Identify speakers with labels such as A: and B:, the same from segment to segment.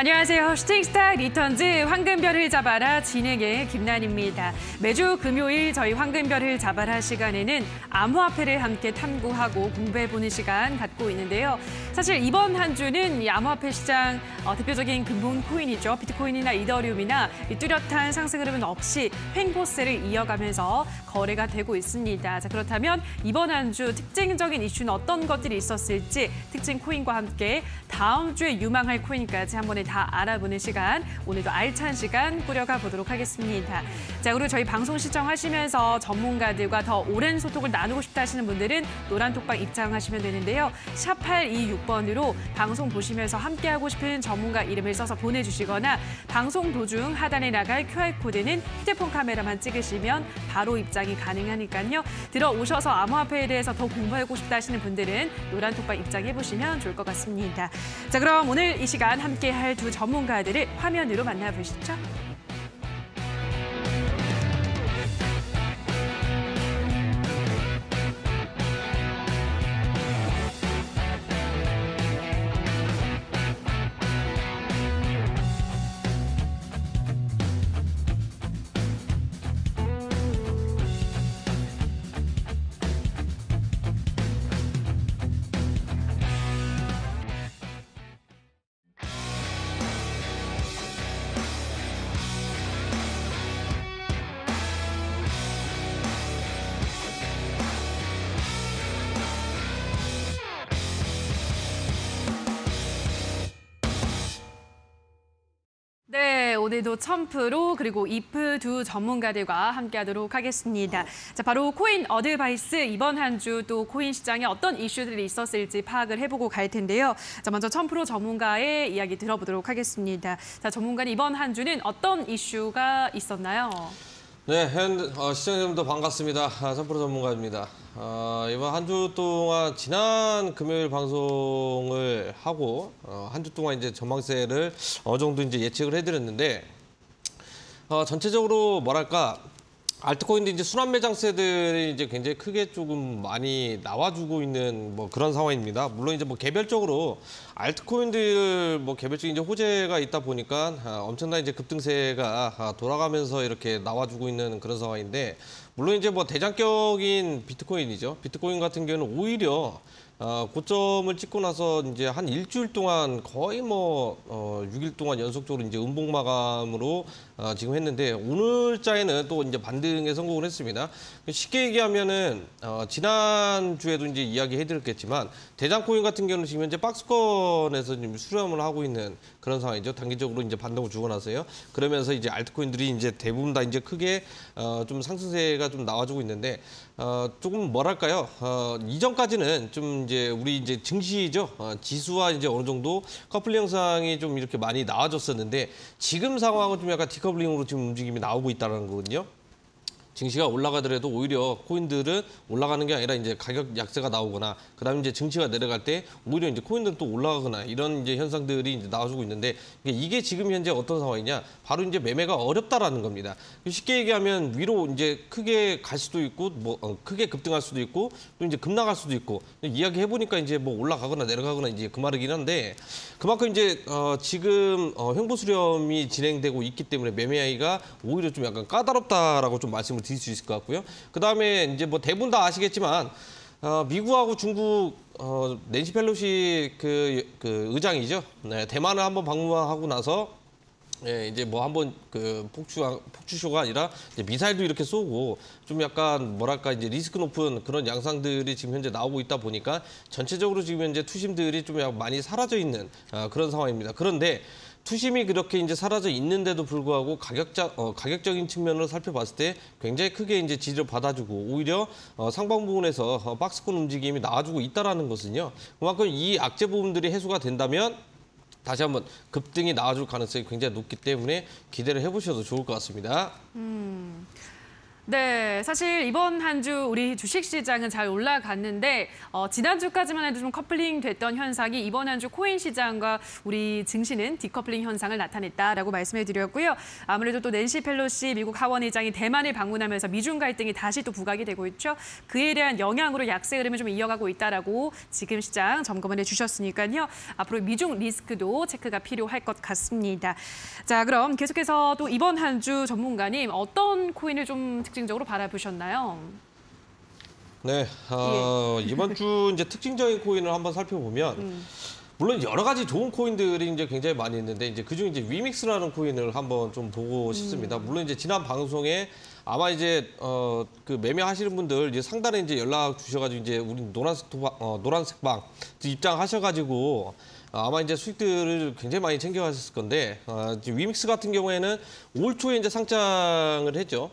A: 안녕하세요. 슈팅스타 리턴즈 황금별을 잡아라 진행의 김난입니다. 매주 금요일 저희 황금별을 잡아라 시간에는 암호화폐를 함께 탐구하고 공부해보는 시간 갖고 있는데요. 사실 이번 한 주는 이 암호화폐 시장 어, 대표적인 근본 코인이죠. 비트코인이나 이더리움이나 뚜렷한 상승 흐름은 없이 횡보세를 이어가면서 거래가 되고 있습니다. 자 그렇다면 이번 한 주 특징적인 이슈는 어떤 것들이 있었을지 특징 코인과 함께 다음 주에 유망할 코인까지 한 번에 다 알아보는 시간, 오늘도 알찬 시간 꾸려가 보도록 하겠습니다. 자, 그리고 저희 방송 시청하시면서 전문가들과 더 오랜 소통을 나누고 싶다 하시는 분들은 노란 톡방 입장하시면 되는데요. 샵 826 번으로 방송 보시면서 함께하고 싶은 전문가 이름을 써서 보내주시거나 방송 도중 하단에 나갈 QR코드는 휴대폰 카메라만 찍으시면 바로 입장이 가능하니까요. 들어오셔서 암호화폐에 대해서 더 공부하고 싶다 하시는 분들은 노란 톡방 입장해 보시면 좋을 것 같습니다. 자, 그럼 오늘 이 시간 함께할 두 전문가들을 화면으로 만나보시죠. 오늘도 첨프로 그리고 이프 두 전문가들과 함께하도록 하겠습니다. 자, 바로 코인 어드바이스 이번 한 주 또 코인 시장에 어떤 이슈들이 있었을지 파악을 해보고 갈 텐데요. 자, 먼저 첨프로 전문가의 이야기 들어보도록 하겠습니다. 자, 전문가는 이번 한 주는 어떤 이슈가 있었나요?
B: 네, 현 어, 시청자분들 반갑습니다. 아, 선프로 전문가입니다. 어, 이번 한 주 동안 지난 금요일 방송을 하고 어, 한 주 동안 이제 전망세를 어느 정도 이제 예측을 해드렸는데 어, 전체적으로 뭐랄까 알트코인도 이제 순환 매장 세들이 이제 굉장히 크게 조금 많이 나와주고 있는 뭐 그런 상황입니다. 물론 이제 뭐 개별적으로 알트코인들 뭐 개별적인 이제 호재가 있다 보니까 아, 엄청난 이제 급등세가 아, 돌아가면서 이렇게 나와주고 있는 그런 상황인데 물론 이제 뭐 대장격인 비트코인이죠. 비트코인 같은 경우는 오히려 어, 고점을 찍고 나서 이제 한 일주일 동안 거의 뭐 어, 6일 동안 연속적으로 이제 음봉 마감으로 어, 지금 했는데 오늘자에는 또 이제 반등에 성공을 했습니다. 쉽게 얘기하면은 어, 지난 주에도 이제 이야기해드렸겠지만 대장코인 같은 경우는 지금 현재 박스권에서 지금 수렴을 하고 있는 그런 상황이죠. 단기적으로 이제 반등을 주고 나서요. 그러면서 이제 알트코인들이 이제 대부분 다 이제 크게 어, 좀 상승세가 좀 나와주고 있는데 어, 조금 뭐랄까요? 어, 이전까지는 좀 이제 우리 이제 증시죠. 어, 지수와 이제 어느 정도 커플링 현상이 좀 이렇게 많이 나와줬었는데 지금 상황은 좀 약간 디커 플링으로 지금 움직임이 나오고 있다는 거거든요. 증시가 올라가더라도 오히려 코인들은 올라가는 게 아니라 이제 가격 약세가 나오거나 그다음에 이제 증시가 내려갈 때 오히려 이제 코인들은 또 올라가거나 이런 이제 현상들이 이제 나와주고 있는데 이게 지금 현재 어떤 상황이냐 바로 이제 매매가 어렵다라는 겁니다. 쉽게 얘기하면 위로 이제 크게 갈 수도 있고 뭐 어, 크게 급등할 수도 있고 또 이제 급나갈 수도 있고 이야기 해보니까 이제 뭐 올라가거나 내려가거나 이제 그 말이긴 한데 그만큼 이제 어, 지금 어, 횡보 수렴이 진행되고 있기 때문에 매매하기가 오히려 좀 약간 까다롭다라고 좀 말씀을 드릴 수 있을 것 같고요. 그 다음에 이제 뭐 대부분 다 아시겠지만 어, 미국하고 중국 어, 낸시 펠로시 그, 그 의장이죠. 네, 대만을 한번 방문하고 나서 예, 이제 뭐 한번 그 폭주 폭주쇼가 아니라 미사일도 이렇게 쏘고 좀 약간 뭐랄까 이제 리스크 높은 그런 양상들이 지금 현재 나오고 있다 보니까 전체적으로 지금 현재 투심들이 좀 많이 사라져 있는 아, 그런 상황입니다. 그런데 투심이 그렇게 이제 사라져 있는데도 불구하고 가격자 어, 가격적인 측면으로 살펴봤을 때 굉장히 크게 이제 지지를 받아주고 오히려 어, 상방 부분에서 어, 박스권 움직임이 나와주고 있다라는 것은요. 그만큼 이 악재 부분들이 해소가 된다면 다시 한번 급등이 나와줄 가능성이 굉장히 높기 때문에 기대를 해보셔도 좋을 것 같습니다. 음.
A: 네, 사실 이번 한 주 우리 주식시장은 잘 올라갔는데 어, 지난주까지만 해도 좀 커플링 됐던 현상이 이번 한 주 코인 시장과 우리 증시는 디커플링 현상을 나타냈다라고 말씀해 드렸고요. 아무래도 또 낸시 펠로시 미국 하원 의장이 대만을 방문하면서 미중 갈등이 다시 또 부각이 되고 있죠. 그에 대한 영향으로 약세 흐름을 좀 이어가고 있다라고 지금 시장 점검을 해주셨으니까요. 앞으로 미중 리스크도 체크가 필요할 것 같습니다. 자, 그럼 계속해서 또 이번 한 주 전문가님 어떤 코인을 좀 적으로 바라보셨나요?
B: 네, 어,
A: 예.
B: 이번 주 이제 특징적인 코인을 한번 살펴보면
A: 음.
B: 물론 여러 가지 좋은 코인들이 이제 굉장히 많이 있는데 이제 그중 이제 위믹스라는 코인을 한번 좀 보고 싶습니다. 물론 이제 지난 방송에 아마 이제 어 그 매매하시는 분들 이제 상단에 이제 연락 주셔가지고 이제 우리 노란색 도박 어 노란색 방 입장하셔가지고 어, 아마 이제 수익들을 굉장히 많이 챙겨가셨을 건데 어, 위믹스 같은 경우에는 올 초에 이제 상장을 했죠.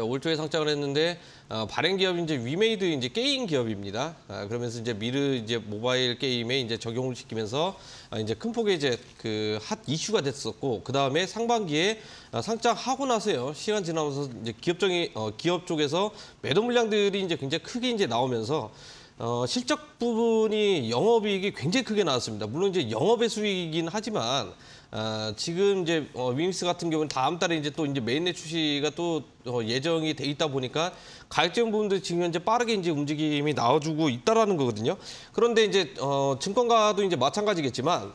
B: 올 초에 상장을 했는데 어, 발행 기업이 이제 위메이드 이제 게임 기업입니다. 아, 그러면서 이제 미르 이제 모바일 게임에 이제 적용을 시키면서 아, 이제 큰 폭의 이제 그 hot issue가 됐었고 그 다음에 상반기에 아, 상장하고 나서요 시간 지나면서 이제 기업적인 어, 기업 쪽에서 매도 물량들이 이제 굉장히 크게 이제 나오면서 어, 실적 부분이 영업이익이 굉장히 크게 나왔습니다. 물론 이제 영업의 수익이긴 하지만 아, 지금 이제 어, 위믹스 같은 경우는 다음 달에 이제 또 이제 mainnet 출시가 또 어, 예정이 돼 있다 보니까 가격적 부분도 지금 현재 빠르게 이제 움직임이 나와주고 있다라는 거거든요. 그런데 이제 어, 증권가도 이제 마찬가지겠지만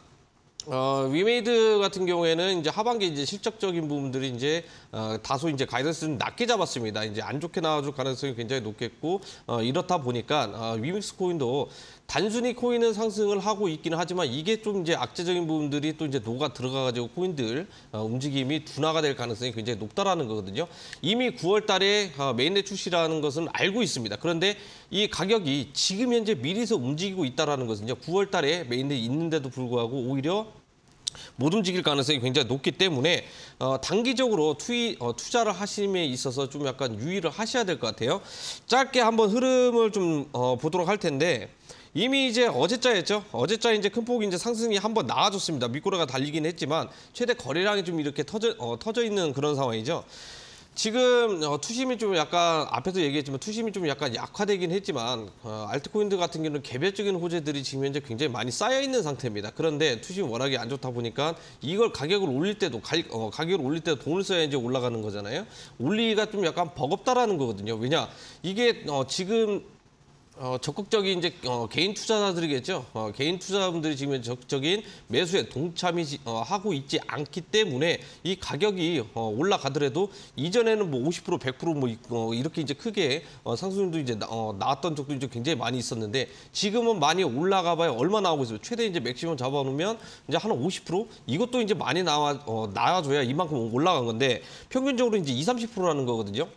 B: 어, 위메이드 같은 경우에는 이제 하반기 이제 실적적인 부분들이 이제 어, 다소 이제 guidance는 낮게 잡았습니다. 이제 안 좋게 나와줄 가능성이 굉장히 높겠고 어, 이렇다 보니까 어, 위믹스 코인도 단순히 코인은 상승을 하고 있기는 하지만 이게 좀 이제 악재적인 부분들이 또 이제 녹아 들어가가지고 코인들 어, 움직임이 둔화가 될 가능성이 굉장히 높다라는 거거든요. 이미 9월 달에 어, mainnet 출시라는 것은 알고 있습니다. 그런데 이 가격이 지금 현재 미리서 움직이고 있다라는 것은요. 9월 달에 mainnet 있는데도 불구하고 오히려 못 움직일 가능성이 굉장히 높기 때문에 어, 단기적으로 투이, 어, 투자를 하심에 있어서 좀 약간 유의를 하셔야 될 것 같아요. 짧게 한번 흐름을 좀 어, 보도록 할 텐데 이미 이제 어제자였죠. 어제자 이제 큰 폭 이제 상승이 한번 나와줬습니다. 미꾸라가 달리긴 했지만 최대 거래량이 좀 이렇게 터져 어, 터져 있는 그런 상황이죠. 지금 어, 투심이 좀 약간 앞에서 얘기했지만 투심이 좀 약간 약화되긴 했지만 어, 알트코인들 같은 경우는 개별적인 호재들이 지금 현재 굉장히 많이 쌓여 있는 상태입니다. 그런데 투심이 워낙에 안 좋다 보니까 이걸 가격을 올릴 때도 가, 어, 가격을 올릴 때도 돈을 써야 이제 올라가는 거잖아요. 올리기가 좀 약간 버겁다라는 거거든요. 왜냐 이게 어, 지금 어, 적극적인 이제 어, 개인 투자자들이겠죠. 어, 개인 투자자분들이 지금 적극적인 매수에 동참이 지- 어, 하고 있지 않기 때문에 이 가격이 어, 올라가더라도 이전에는 뭐 50% 100%뭐 어, 이렇게 이제 크게 어, 상승률도 이제 나, 어, 나왔던 적도 이제 굉장히 많이 있었는데 지금은 많이 올라가봐야 얼마 나오고 있어요. 최대 이제 맥시멈 잡아놓으면 이제 한 50% 이것도 이제 많이 나와 어, 나와줘야 이만큼 올라간 건데 평균적으로 이제 20, 30%라는 거거든요.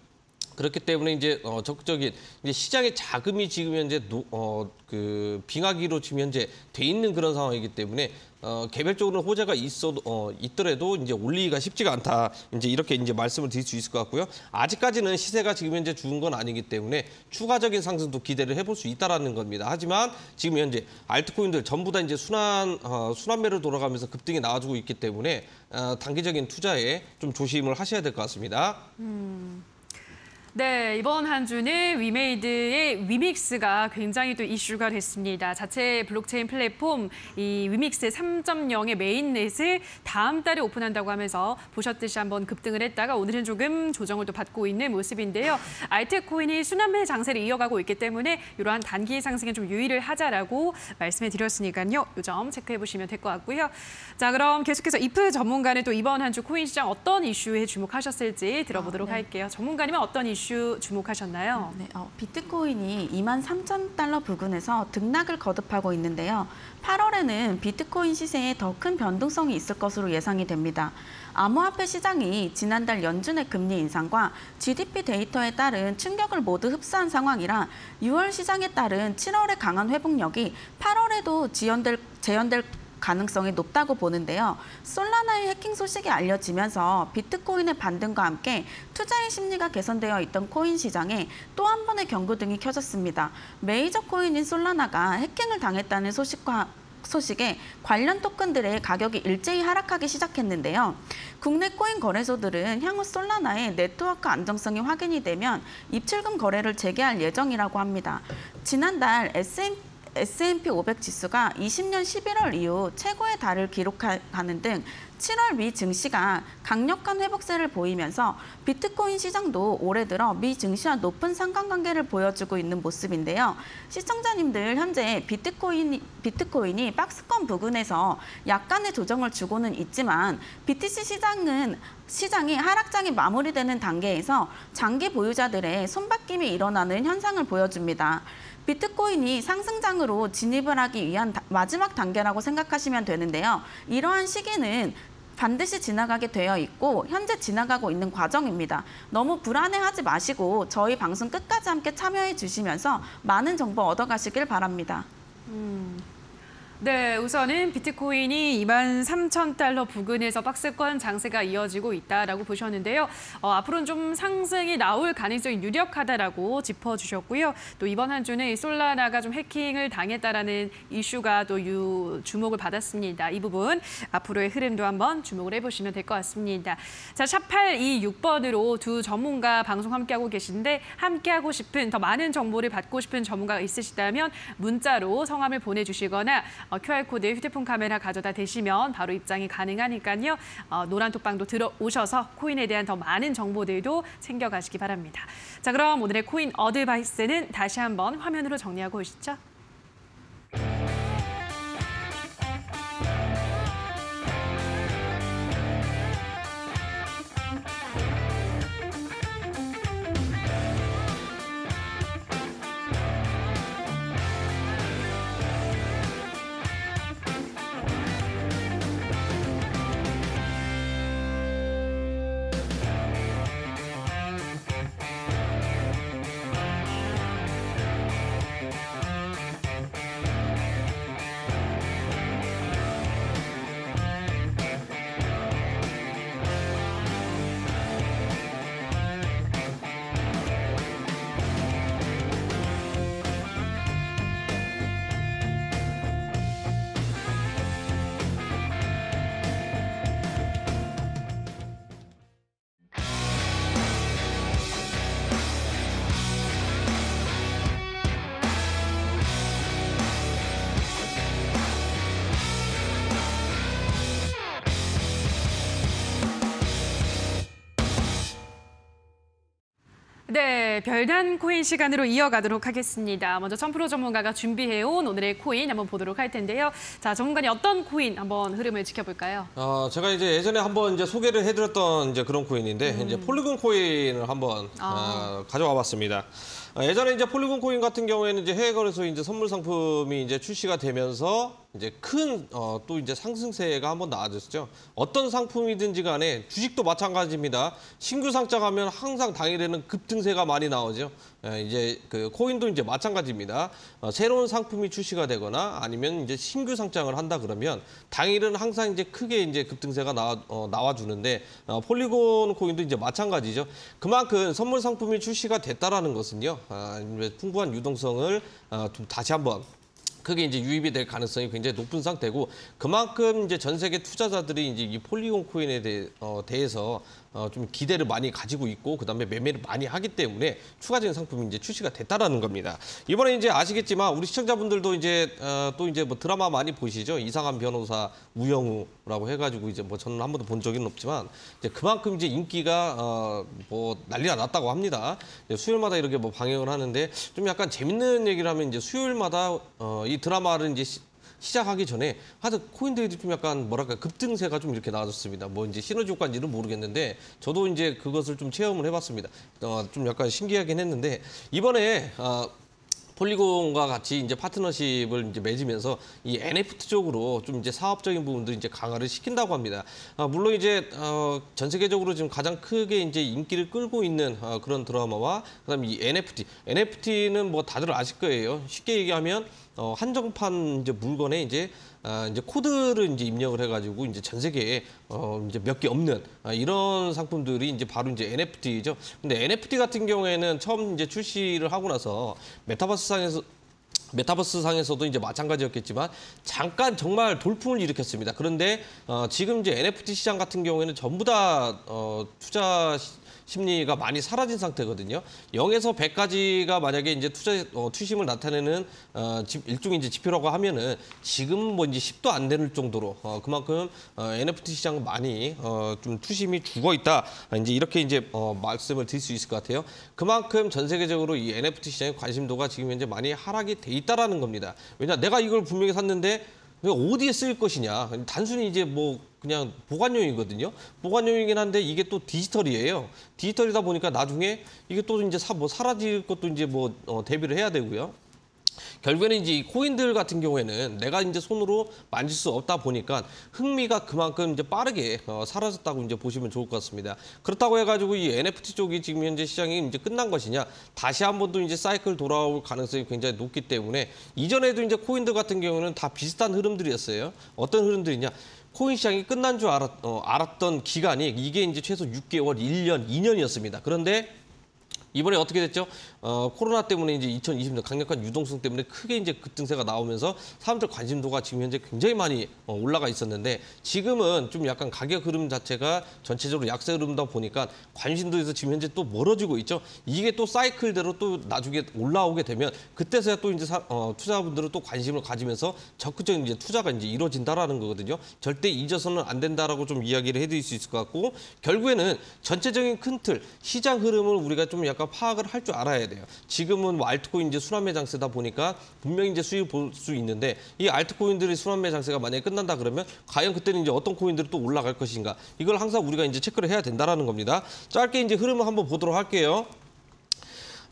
B: 그렇기 때문에 이제 어, 적극적인 이제 시장의 자금이 지금 현재 노, 어, 그 빙하기로 지금 현재 돼 있는 그런 상황이기 때문에 어, 개별적으로 호재가 있어도 어, 있더라도 이제 올리기가 쉽지가 않다. 이제 이렇게 이제 말씀을 드릴 수 있을 것 같고요. 아직까지는 시세가 지금 현재 죽은 건 아니기 때문에 추가적인 상승도 기대를 해볼 수 있다라는 겁니다. 하지만 지금 현재 altcoin들 전부 다 이제 순환 어, 순환매로 돌아가면서 급등이 나와주고 있기 때문에 어, 단기적인 투자에 좀 조심을 하셔야 될 것 같습니다.
A: 네, 이번 한 주는 위메이드의 위믹스가 굉장히 또 이슈가 됐습니다. 자체 블록체인 플랫폼 이 위믹스 3.0의 mainnet을 다음 달에 오픈한다고 하면서 보셨듯이 한번 급등을 했다가 오늘은 조금 조정을 또 받고 있는 모습인데요. 알트코인이 순환매 장세를 이어가고 있기 때문에 이러한 단기 상승에 좀 유의를 하자라고 말씀해 드렸으니까요. 이점 체크해 보시면 될 것 같고요. 자, 그럼 계속해서 이프 전문가는 또 이번 한 주 코인 시장 어떤 이슈에 주목하셨을지 들어보도록
C: 아, 네.
A: 할게요. 전문가님은 어떤 이슈 주목하셨나요?
C: 네, 어, 비트코인이 2만 3천 달러 부근에서 등락을 거듭하고 있는데요. 8월에는 비트코인 시세에 더 큰 변동성이 있을 것으로 예상이 됩니다. 암호화폐 시장이 지난달 연준의 금리 인상과 GDP 데이터에 따른 충격을 모두 흡수한 상황이라 6월 시장에 따른 7월의 강한 회복력이 8월에도 지연될, 재현될 가능성이 높다고 보는데요. 솔라나의 해킹 소식이 알려지면서 비트코인의 반등과 함께 투자의 심리가 개선되어 있던 코인 시장에 또 한 번의 경고등이 켜졌습니다. 메이저 코인인 솔라나가 해킹을 당했다는 소식과 소식에 관련 토큰들의 가격이 일제히 하락하기 시작했는데요. 국내 코인 거래소들은 향후 솔라나의 네트워크 안정성이 확인이 되면 입출금 거래를 재개할 예정이라고 합니다. 지난달 SM S&P 500 지수가 20년 11월 이후 최고의 달을 기록하는 등 7월 미 증시가 강력한 회복세를 보이면서 비트코인 시장도 올해 들어 미 증시와 높은 상관관계를 보여주고 있는 모습인데요. 시청자님들 현재 비트코인, 비트코인이 박스권 부근에서 약간의 조정을 주고는 있지만 BTC 시장은 시장이 하락장이 마무리되는 단계에서 장기 보유자들의 손바뀜이 일어나는 현상을 보여줍니다. 비트코인이 상승장으로 진입을 하기 위한 다- 마지막 단계라고 생각하시면 되는데요. 이러한 시기는 반드시 지나가게 되어 있고 현재 지나가고 있는 과정입니다. 너무 불안해하지 마시고 저희 방송 끝까지 함께 참여해 주시면서 많은 정보 얻어가시길 바랍니다.
A: 네, 우선은 비트코인이 2만 3천 달러 부근에서 박스권 장세가 이어지고 있다라고 보셨는데요. 어, 앞으로는 좀 상승이 나올 가능성이 유력하다라고 짚어주셨고요. 또 이번 한 주는 이 솔라나가 좀 해킹을 당했다라는 이슈가 또 유, 주목을 받았습니다. 이 부분 앞으로의 흐름도 한번 주목을 해보시면 될 것 같습니다. 자, 샵826번으로 두 전문가 방송 함께하고 계신데 함께하고 싶은 더 많은 정보를 받고 싶은 전문가가 있으시다면 문자로 성함을 보내주시거나 어, QR코드 휴대폰 카메라 가져다 대시면 바로 입장이 가능하니까요. 어, 노란톡방도 들어오셔서 코인에 대한 더 많은 정보들도 챙겨가시기 바랍니다. 자, 그럼 오늘의 코인 어드바이스는 다시 한번 화면으로 정리하고 오시죠. 네, 별난 코인 시간으로 이어가도록 하겠습니다. 먼저 천프로 전문가가 준비해온 오늘의 코인 한번 보도록 할 텐데요. 자, 전문가님 어떤 코인 한번 흐름을 지켜볼까요?
B: 어, 제가 이제 예전에 한번 이제 소개를 해드렸던 이제 그런 코인인데 이제 폴리곤 코인을 한번 어, 가져와 봤습니다. 어, 예전에 이제 폴리곤 코인 같은 경우에는 이제 해외 거래소 이제 선물 상품이 이제 출시가 되면서 이제 큰 어, 또 이제 상승세가 한번 나와줬죠. 어떤 상품이든지 간에 주식도 마찬가지입니다. 신규 상장하면 항상 당일에는 급등세가 많이 나오죠. 예, 이제 그 코인도 이제 마찬가지입니다. 어, 새로운 상품이 출시가 되거나 아니면 이제 신규 상장을 한다 그러면 당일은 항상 이제 크게 이제 급등세가 나와, 어, 나와 주는데 어, 폴리곤 코인도 이제 마찬가지죠. 그만큼 선물 상품이 출시가 됐다라는 것은요, 아, 풍부한 유동성을 어, 좀 다시 한번 크게 이제 유입이 될 가능성이 굉장히 높은 상태고 그만큼 이제 전 세계 투자자들이 이제 이 폴리곤 코인에 대해, 어, 대해서 어, 좀 기대를 많이 가지고 있고 그다음에 매매를 많이 하기 때문에 추가적인 상품이 이제 출시가 됐다라는 겁니다. 이번에 이제 아시겠지만 우리 시청자분들도 이제 어, 또 이제 뭐 드라마 많이 보시죠. 이상한 변호사 우영우라고 해가지고 이제 뭐 저는 한 번도 본 적은 없지만 이제 그만큼 이제 인기가 어, 뭐 난리가 났다고 합니다. 이제 수요일마다 이렇게 뭐 방영을 하는데 좀 약간 재밌는 얘기를 하면 이제 수요일마다 어, 이 드라마를 이제 시, 시작하기 전에 하여튼 코인들이 좀 약간 뭐랄까 급등세가 좀 이렇게 나와줬습니다. 뭐 이제 시너지 효과인지는 모르겠는데 저도 이제 그것을 좀 체험을 해봤습니다. 어, 좀 약간 신기하긴 했는데 이번에 어, 폴리곤과 같이 이제 파트너십을 이제 맺으면서 이 NFT 쪽으로 좀 이제 사업적인 부분들 이제 강화를 시킨다고 합니다. 아, 물론 이제 어, 전 세계적으로 지금 가장 크게 이제 인기를 끌고 있는 어, 그런 드라마와 그다음에 이 NFT, NFT는 뭐 다들 아실 거예요. 쉽게 얘기하면 어, 한정판 이제 물건에 이제 아, 이제 코드를 이제 입력을 해가지고 이제 전 세계에 어, 이제 몇 개 없는 아, 이런 상품들이 이제 바로 이제 NFT죠. 근데 NFT 같은 경우에는 처음 이제 출시를 하고 나서 메타버스 상에서 메타버스 상에서도 이제 마찬가지였겠지만 잠깐 정말 돌풍을 일으켰습니다. 그런데 어, 지금 이제 NFT 시장 같은 경우에는 전부 다 어, 투자 시- 심리가 많이 사라진 상태거든요. 0에서 100까지가 만약에 이제 투자 어, 투심을 나타내는 어, 지- 일종의 이제 지표라고 하면은 지금 뭐 이제 10도 안 되는 정도로 어, 그만큼 어, NFT 시장은 많이 어, 좀 투심이 죽어 있다. 아, 이제 이렇게 이제 어, 말씀을 드릴 수 있을 것 같아요. 그만큼 전 세계적으로 이 NFT 시장의 관심도가 지금 현재 많이 하락이 돼 있다라는 겁니다. 왜냐 내가 이걸 분명히 샀는데 어디에 쓰일 것이냐. 단순히 이제 뭐 그냥 보관용이거든요. 보관용이긴 한데 이게 또 디지털이에요. 디지털이다 보니까 나중에 이게 또 이제 사, 뭐 사라질 것도 이제 뭐 어, 대비를 해야 되고요. 결국에는 이제 이 코인들 같은 경우에는 내가 이제 손으로 만질 수 없다 보니까 흥미가 그만큼 이제 빠르게 어, 사라졌다고 이제 보시면 좋을 것 같습니다. 그렇다고 해가지고 이 NFT 쪽이 지금 현재 시장이 이제 끝난 것이냐 다시 한번더 이제 사이클 돌아올 가능성이 굉장히 높기 때문에 이전에도 이제 코인들 같은 경우는 다 비슷한 흐름들이었어요. 어떤 흐름들이냐? 코인 시장이 끝난 줄 알았, 어, 알았던 기간이 이게 이제 최소 6개월, 1년, 2년이었습니다. 그런데 이번에 어떻게 됐죠? 어, 코로나 때문에 이제 2020년 강력한 유동성 때문에 크게 이제 급등세가 나오면서 사람들 관심도가 지금 현재 굉장히 많이 어, 올라가 있었는데 지금은 좀 약간 가격 흐름 자체가 전체적으로 약세 흐름다 보니까 관심도에서 지금 현재 또 멀어지고 있죠. 이게 또 사이클대로 또 나중에 올라오게 되면 그때서야 또 이제 사, 어, 투자분들은 또 관심을 가지면서 적극적인 이제 투자가 이제 이루어진다라는 거거든요. 절대 잊어서는 안 된다라고 좀 이야기를 해드릴 수 있을 것 같고 결국에는 전체적인 큰 틀 시장 흐름을 우리가 좀 약간 파악을 할 줄 알아야 돼요. 지금은 뭐 알트코인 이제 순환매 장세다 보니까 분명히 이제 수익을 볼 수 있는데 이 알트코인들의 순환매 장세가 만약에 끝난다 그러면 과연 그때는 이제 어떤 코인들이 또 올라갈 것인가 이걸 항상 우리가 이제 체크를 해야 된다라는 겁니다. 짧게 이제 흐름을 한번 보도록 할게요.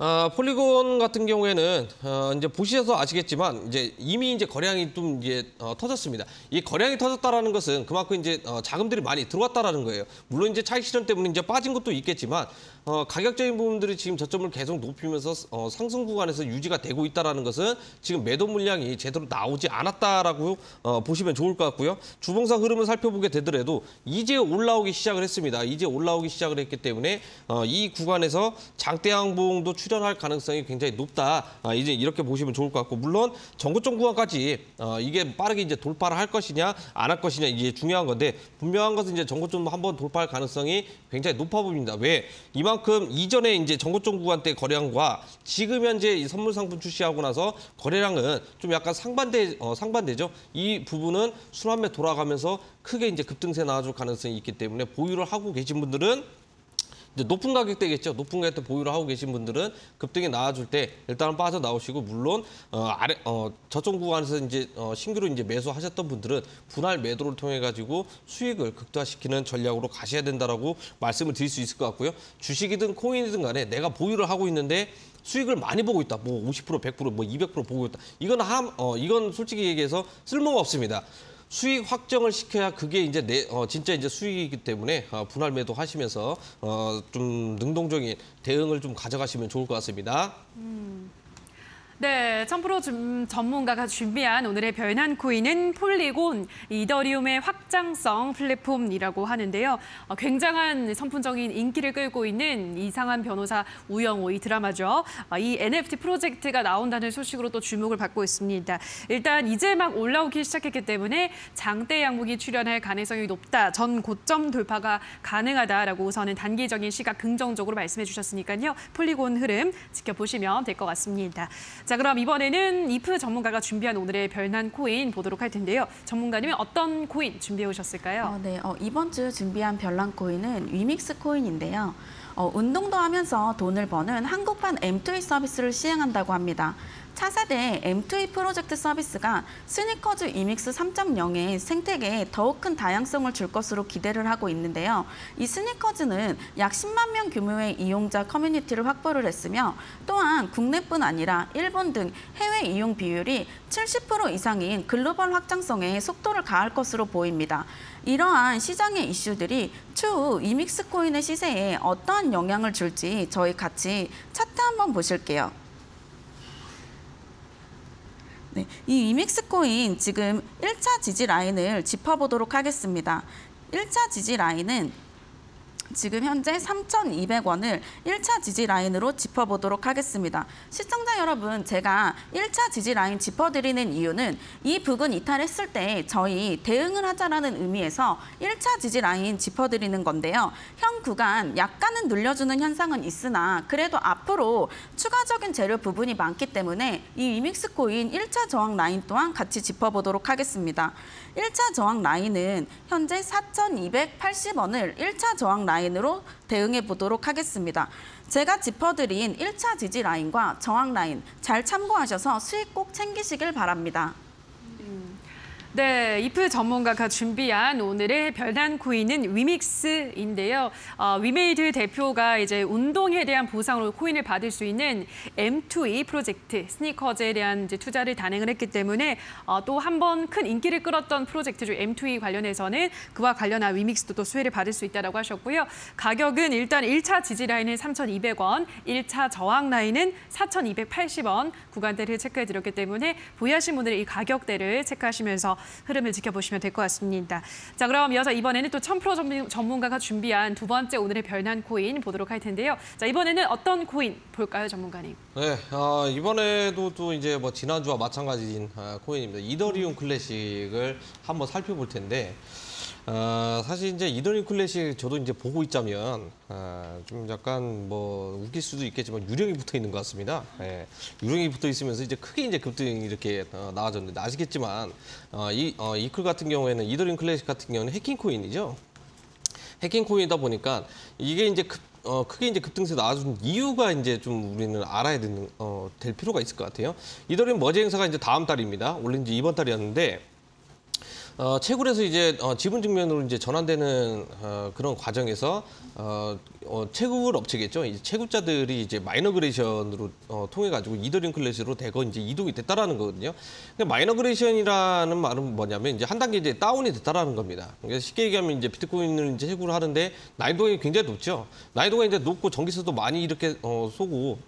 B: 아, 폴리곤 같은 경우에는 어, 이제 보시셔서 아시겠지만 이제 이미 이제 거래량이 좀 이제 어, 터졌습니다. 이 거래량이 터졌다라는 것은 그만큼 이제 어, 자금들이 많이 들어왔다라는 거예요. 물론 이제 차익 실현 때문에 이제 빠진 것도 있겠지만 어, 가격적인 부분들이 지금 저점을 계속 높이면서 어, 상승 구간에서 유지가 되고 있다라는 것은 지금 매도 물량이 제대로 나오지 않았다라고 어, 보시면 좋을 것 같고요. 주봉상 흐름을 살펴보게 되더라도 이제 올라오기 시작을 했습니다. 이제 올라오기 시작을 했기 때문에 어, 이 구간에서 장대 항봉도 출현할 가능성이 굉장히 높다. 아, 이제 이렇게 보시면 좋을 것 같고 물론 전고점 구간까지 어, 이게 빠르게 이제 돌파를 할 것이냐 안 할 것이냐 이게 중요한 건데 분명한 것은 이제 전고점 한번 돌파할 가능성이 굉장히 높아 보입니다. 왜 이만큼 이전에 이제 전고점 구간 때 거래량과 지금 현재 이 선물 상품 출시하고 나서 거래량은 좀 약간 상반대 어, 상반되죠. 이 부분은 순환매 돌아가면서 크게 이제 급등세 나와줄 가능성이 있기 때문에 보유를 하고 계신 분들은 이제 높은 가격대겠죠. 높은 가격대 보유를 하고 계신 분들은 급등이 나와줄 때 일단은 빠져 나오시고 물론 어, 아래 어, 저점 구간에서 이제 어, 신규로 이제 매수하셨던 분들은 분할 매도를 통해 가지고 수익을 극대화시키는 전략으로 가셔야 된다라고 말씀을 드릴 수 있을 것 같고요. 주식이든 코인이든 간에 내가 보유를 하고 있는데 수익을 많이 보고 있다. 뭐 50%, 100%, 뭐 200% 보고 있다. 이건 함, 어, 이건 솔직히 얘기해서 쓸모가 없습니다. 수익 확정을 시켜야 그게 이제 내, 어, 진짜 이제 수익이기 때문에 어, 분할 매도 하시면서 어, 좀 능동적인 대응을 좀 가져가시면 좋을 것 같습니다.
A: 네, 천프로 좀 전문가가 준비한 오늘의 별난 코인은 폴리곤 이더리움의 확장성 플랫폼이라고 하는데요. 어, 굉장한 선풍적인 인기를 끌고 있는 이상한 변호사 우영호 이 드라마죠. 어, 이 NFT 프로젝트가 나온다는 소식으로 또 주목을 받고 있습니다. 일단 이제 막 올라오기 시작했기 때문에 장대 양목이 출현할 가능성이 높다. 전 고점 돌파가 가능하다라고 우선은 단기적인 시각 긍정적으로 말씀해 주셨으니까요. 폴리곤 흐름 지켜보시면 될 것 같습니다. 자, 그럼 이번에는 이프 전문가가 준비한 오늘의 별난 코인 보도록 할 텐데요. 전문가님은 어떤 코인 준비해 오셨을까요?
C: 어, 네, 어, 이번 주 준비한 별난 코인은 위믹스 코인인데요. 어, 운동도 하면서 돈을 버는 한국판 M2E 서비스를 시행한다고 합니다. 차세대 M2E 프로젝트 서비스가 스니커즈 위믹스 3.0의 생태계에 더욱 큰 다양성을 줄 것으로 기대를 하고 있는데요. 이 스니커즈는 약 10만 명 규모의 이용자 커뮤니티를 확보를 했으며 또한 국내뿐 아니라 일본 등 해외 이용 비율이 70% 이상인 글로벌 확장성에 속도를 가할 것으로 보입니다. 이러한 시장의 이슈들이 추후 이믹스 코인의 시세에 어떠한 영향을 줄지 저희 같이 차트 한번 보실게요. 네, 이 이믹스 코인 지금 1차 지지 라인을 짚어보도록 하겠습니다. 1차 지지 라인은 지금 현재 3,200원을 1차 지지 라인으로 짚어보도록 하겠습니다. 시청자 여러분, 제가 1차 지지 라인 짚어드리는 이유는 이 부근 이탈했을 때 저희 대응을 하자라는 의미에서 1차 지지 라인 짚어드리는 건데요. 현 구간 약간은 눌려주는 현상은 있으나 그래도 앞으로 추가적인 재료 부분이 많기 때문에 이 위믹스 코인 1차 저항 라인 또한 같이 짚어보도록 하겠습니다. 1차 저항 라인은 현재 4,280원을 1차 저항 라인으로 대응해 보도록 하겠습니다. 제가 짚어드린 1차 지지 라인과 저항 라인 잘 참고하셔서 수익 꼭 챙기시길 바랍니다.
A: 네, 이프 전문가가 준비한 오늘의 별난 코인은 위믹스인데요. 어, 위메이드 대표가 이제 운동에 대한 보상으로 코인을 받을 수 있는 M2E 프로젝트 스니커즈에 대한 이제 투자를 단행을 했기 때문에 어, 또한 번 큰 인기를 끌었던 프로젝트죠. M2E 관련해서는 그와 관련한 위믹스도 또 수혜를 받을 수 있다고 하셨고요. 가격은 일단 1차 지지 라인은 3,200원, 1차 저항 라인은 4,280원 구간대를 체크해 드렸기 때문에 보유하신 분들은 이 가격대를 체크하시면서 흐름을 지켜보시면 될 것 같습니다. 자, 그럼 이어서 이번에는 또 1000프로 전문- 전문가가 준비한 두 번째 오늘의 별난 코인 보도록 할 텐데요. 자, 이번에는 어떤 코인 볼까요, 전문가님?
B: 네, 어, 이번에도 또 이제 뭐 지난주와 마찬가지인 아, 코인입니다. 이더리움 클래식을 한번 살펴볼 텐데, 어, 사실 이제 이더리움 클래식 저도 이제 보고 있자면 아, 좀 약간 뭐 웃길 수도 있겠지만 유령이 붙어 있는 것 같습니다. 예, 유령이 붙어 있으면서 이제 크게 이제 급등이 이렇게 어, 나와졌는데 아시겠지만 어, 이 어, 이클 같은 경우에는 이더리움 클래식 같은 경우는 해킹 코인이죠. 해킹 코인이다 보니까 이게 이제 급, 어, 크게 이제 급등세 나와준 이유가 이제 좀 우리는 알아야 되는 어, 될 필요가 있을 것 같아요. 이더리움 머지 행사가 이제 다음 달입니다. 원래 이제 이번 달이었는데 어, 채굴에서 이제 어, 지분 증명으로 이제 전환되는 어, 그런 과정에서 어, 어, 채굴 업체겠죠. 이제 채굴자들이 이제 migration으로 어, 통해 가지고 이더리움 클래식으로 대거 이제 이동이 됐다라는 거거든요. 근데 migration이라는 말은 뭐냐면 이제 한 단계 이제 다운이 됐다라는 겁니다. 그래서 쉽게 얘기하면 이제 비트코인을 이제 채굴을 하는데 난이도가 굉장히 높죠. 난이도가 이제 높고 전기세도 많이 이렇게 어, 쏘고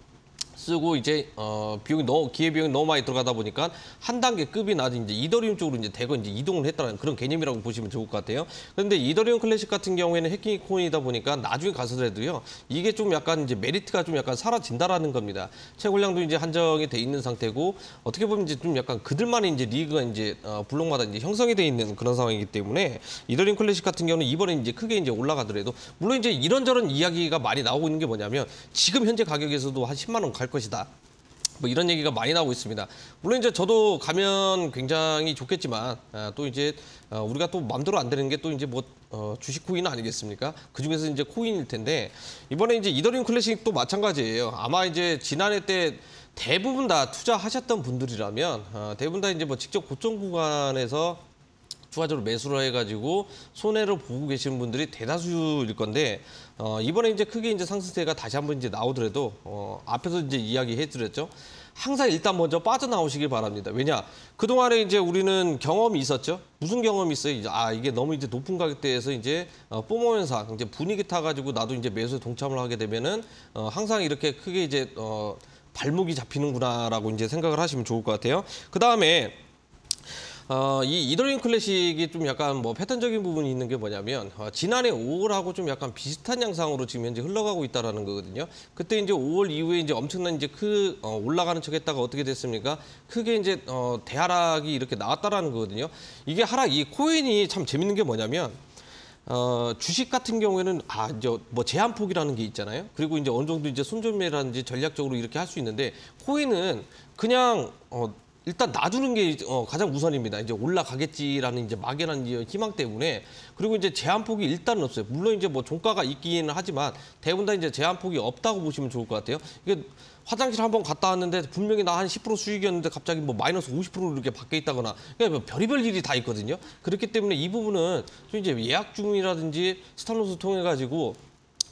B: 쓰고 이제 어 비용이 너무 기회 비용이 너무 많이 들어가다 보니까 한 단계 급이 낮은 이제 이더리움 쪽으로 이제 대거 이제 이동을 했다는 그런 개념이라고 보시면 좋을 것 같아요. 그런데 이더리움 클래식 같은 경우에는 해킹 코인이다 보니까 나중에 가서라도요 이게 좀 약간 이제 메리트가 좀 약간 사라진다라는 겁니다. 채굴량도 이제 한정이 돼 있는 상태고 어떻게 보면 이제 좀 약간 그들만의 이제 리그가 이제 어 블록마다 이제 형성이 돼 있는 그런 상황이기 때문에 이더리움 클래식 같은 경우는 이번에 이제 크게 이제 올라가더라도 물론 이제 이런저런 이야기가 많이 나오고 있는 게 뭐냐면 지금 현재 가격에서도 한 10만 원 갈 것이다. 뭐 이런 얘기가 많이 나오고 있습니다. 물론 이제 저도 가면 굉장히 좋겠지만 아, 또 이제 어, 우리가 또 마음대로 안 되는 게 또 이제 뭐 어, 주식 코인 아니겠습니까? 그 중에서 이제 코인일 텐데 이번에 이제 이더리움 클래식도 마찬가지예요. 아마 이제 지난해 때 대부분 다 투자하셨던 분들이라면 어, 대부분 다 이제 뭐 직접 고점 구간에서 추가적으로 매수를 해가지고 손해를 보고 계시는 분들이 대다수일 건데 어, 이번에 이제 크게 이제 상승세가 다시 한번 이제 나오더라도 어, 앞에서 이제 이야기해드렸죠. 항상 일단 먼저 빠져나오시길 바랍니다. 왜냐 그 동안에 이제 우리는 경험이 있었죠. 무슨 경험이 있어요? 이제 아 이게 너무 이제 높은 가격대에서 이제 어, 뿜어면서 이제 분위기 타가지고 나도 이제 매수에 동참을 하게 되면은 어, 항상 이렇게 크게 이제 어, 발목이 잡히는구나라고 이제 생각을 하시면 좋을 것 같아요. 그 다음에 어, 이 이더리움 클래식이 좀 약간 뭐 패턴적인 부분이 있는 게 뭐냐면 어, 지난해 5월하고 좀 약간 비슷한 양상으로 지금 현재 흘러가고 있다라는 거거든요. 그때 이제 5월 이후에 이제 엄청난 이제 크 어, 올라가는 척했다가 어떻게 됐습니까? 크게 이제 어, 대하락이 이렇게 나왔다라는 거거든요. 이게 하락 이 코인이 참 재밌는 게 뭐냐면 어, 주식 같은 경우에는 아, 이제 뭐 제한 폭이라는 게 있잖아요. 그리고 이제 어느 정도 이제 손절매라든지 전략적으로 이렇게 할 수 있는데 코인은 그냥 어, 일단 놔두는 게 어, 가장 우선입니다. 이제 올라가겠지라는 이제 막연한 이제 희망 때문에 그리고 이제 제한폭이 일단은 없어요. 물론 이제 뭐 종가가 있기는 하지만 대부분 다 이제 제한폭이 없다고 보시면 좋을 것 같아요. 이게 화장실 한번 갔다 왔는데 분명히 나 한 10% 수익이었는데 갑자기 뭐 마이너스 50%로 이렇게 바뀌어 있다거나 그러니까 뭐 별의별 일이 다 있거든요. 그렇기 때문에 이 부분은 좀 이제 예약 중이라든지 스타로스 통해 가지고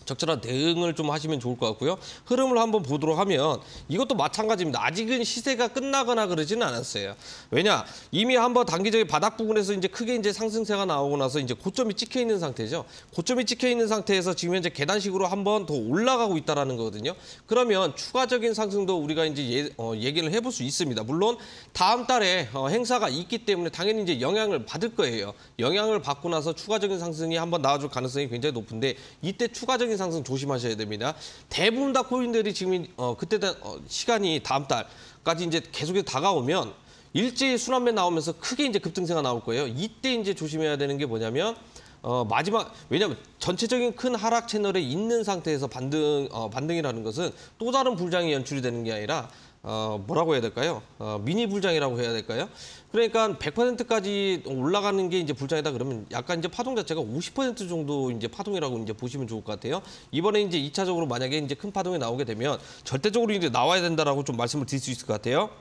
B: 적절한 대응을 좀 하시면 좋을 것 같고요. 흐름을 한번 보도록 하면 이것도 마찬가지입니다. 아직은 시세가 끝나거나 그러지는 않았어요. 왜냐 이미 한번 단기적인 바닥 부분에서 이제 크게 이제 상승세가 나오고 나서 이제 고점이 찍혀 있는 상태죠. 고점이 찍혀 있는 상태에서 지금 현재 계단식으로 한번 더 올라가고 있다라는 거거든요. 그러면 추가적인 상승도 우리가 이제 예, 어, 얘기를 해볼 수 있습니다. 물론 다음 달에 어, 행사가 있기 때문에 당연히 이제 영향을 받을 거예요. 영향을 받고 나서 추가적인 상승이 한번 나와줄 가능성이 굉장히 높은데 이때 추가적인 상승 조심하셔야 됩니다. 대부분 다 코인들이 지금 어, 그때 다 어, 시간이 다음 달까지 이제 계속해서 다가오면 일제히 순환매 나오면서 크게 이제 급등세가 나올 거예요. 이때 이제 조심해야 되는 게 뭐냐면 어, 마지막 왜냐하면 전체적인 큰 하락 채널에 있는 상태에서 반등 어, 반등이라는 것은 또 다른 불장이 연출이 되는 게 아니라 어, 뭐라고 해야 될까요? 어, 미니 불장이라고 해야 될까요? 그러니까 100%까지 올라가는 게 이제 불장이다 그러면 약간 이제 파동 자체가 50% 정도 이제 파동이라고 이제 보시면 좋을 것 같아요. 이번에 이제 2차적으로 만약에 이제 큰 파동이 나오게 되면 절대적으로 이제 나와야 된다라고 좀 말씀을 드릴 수 있을 것 같아요.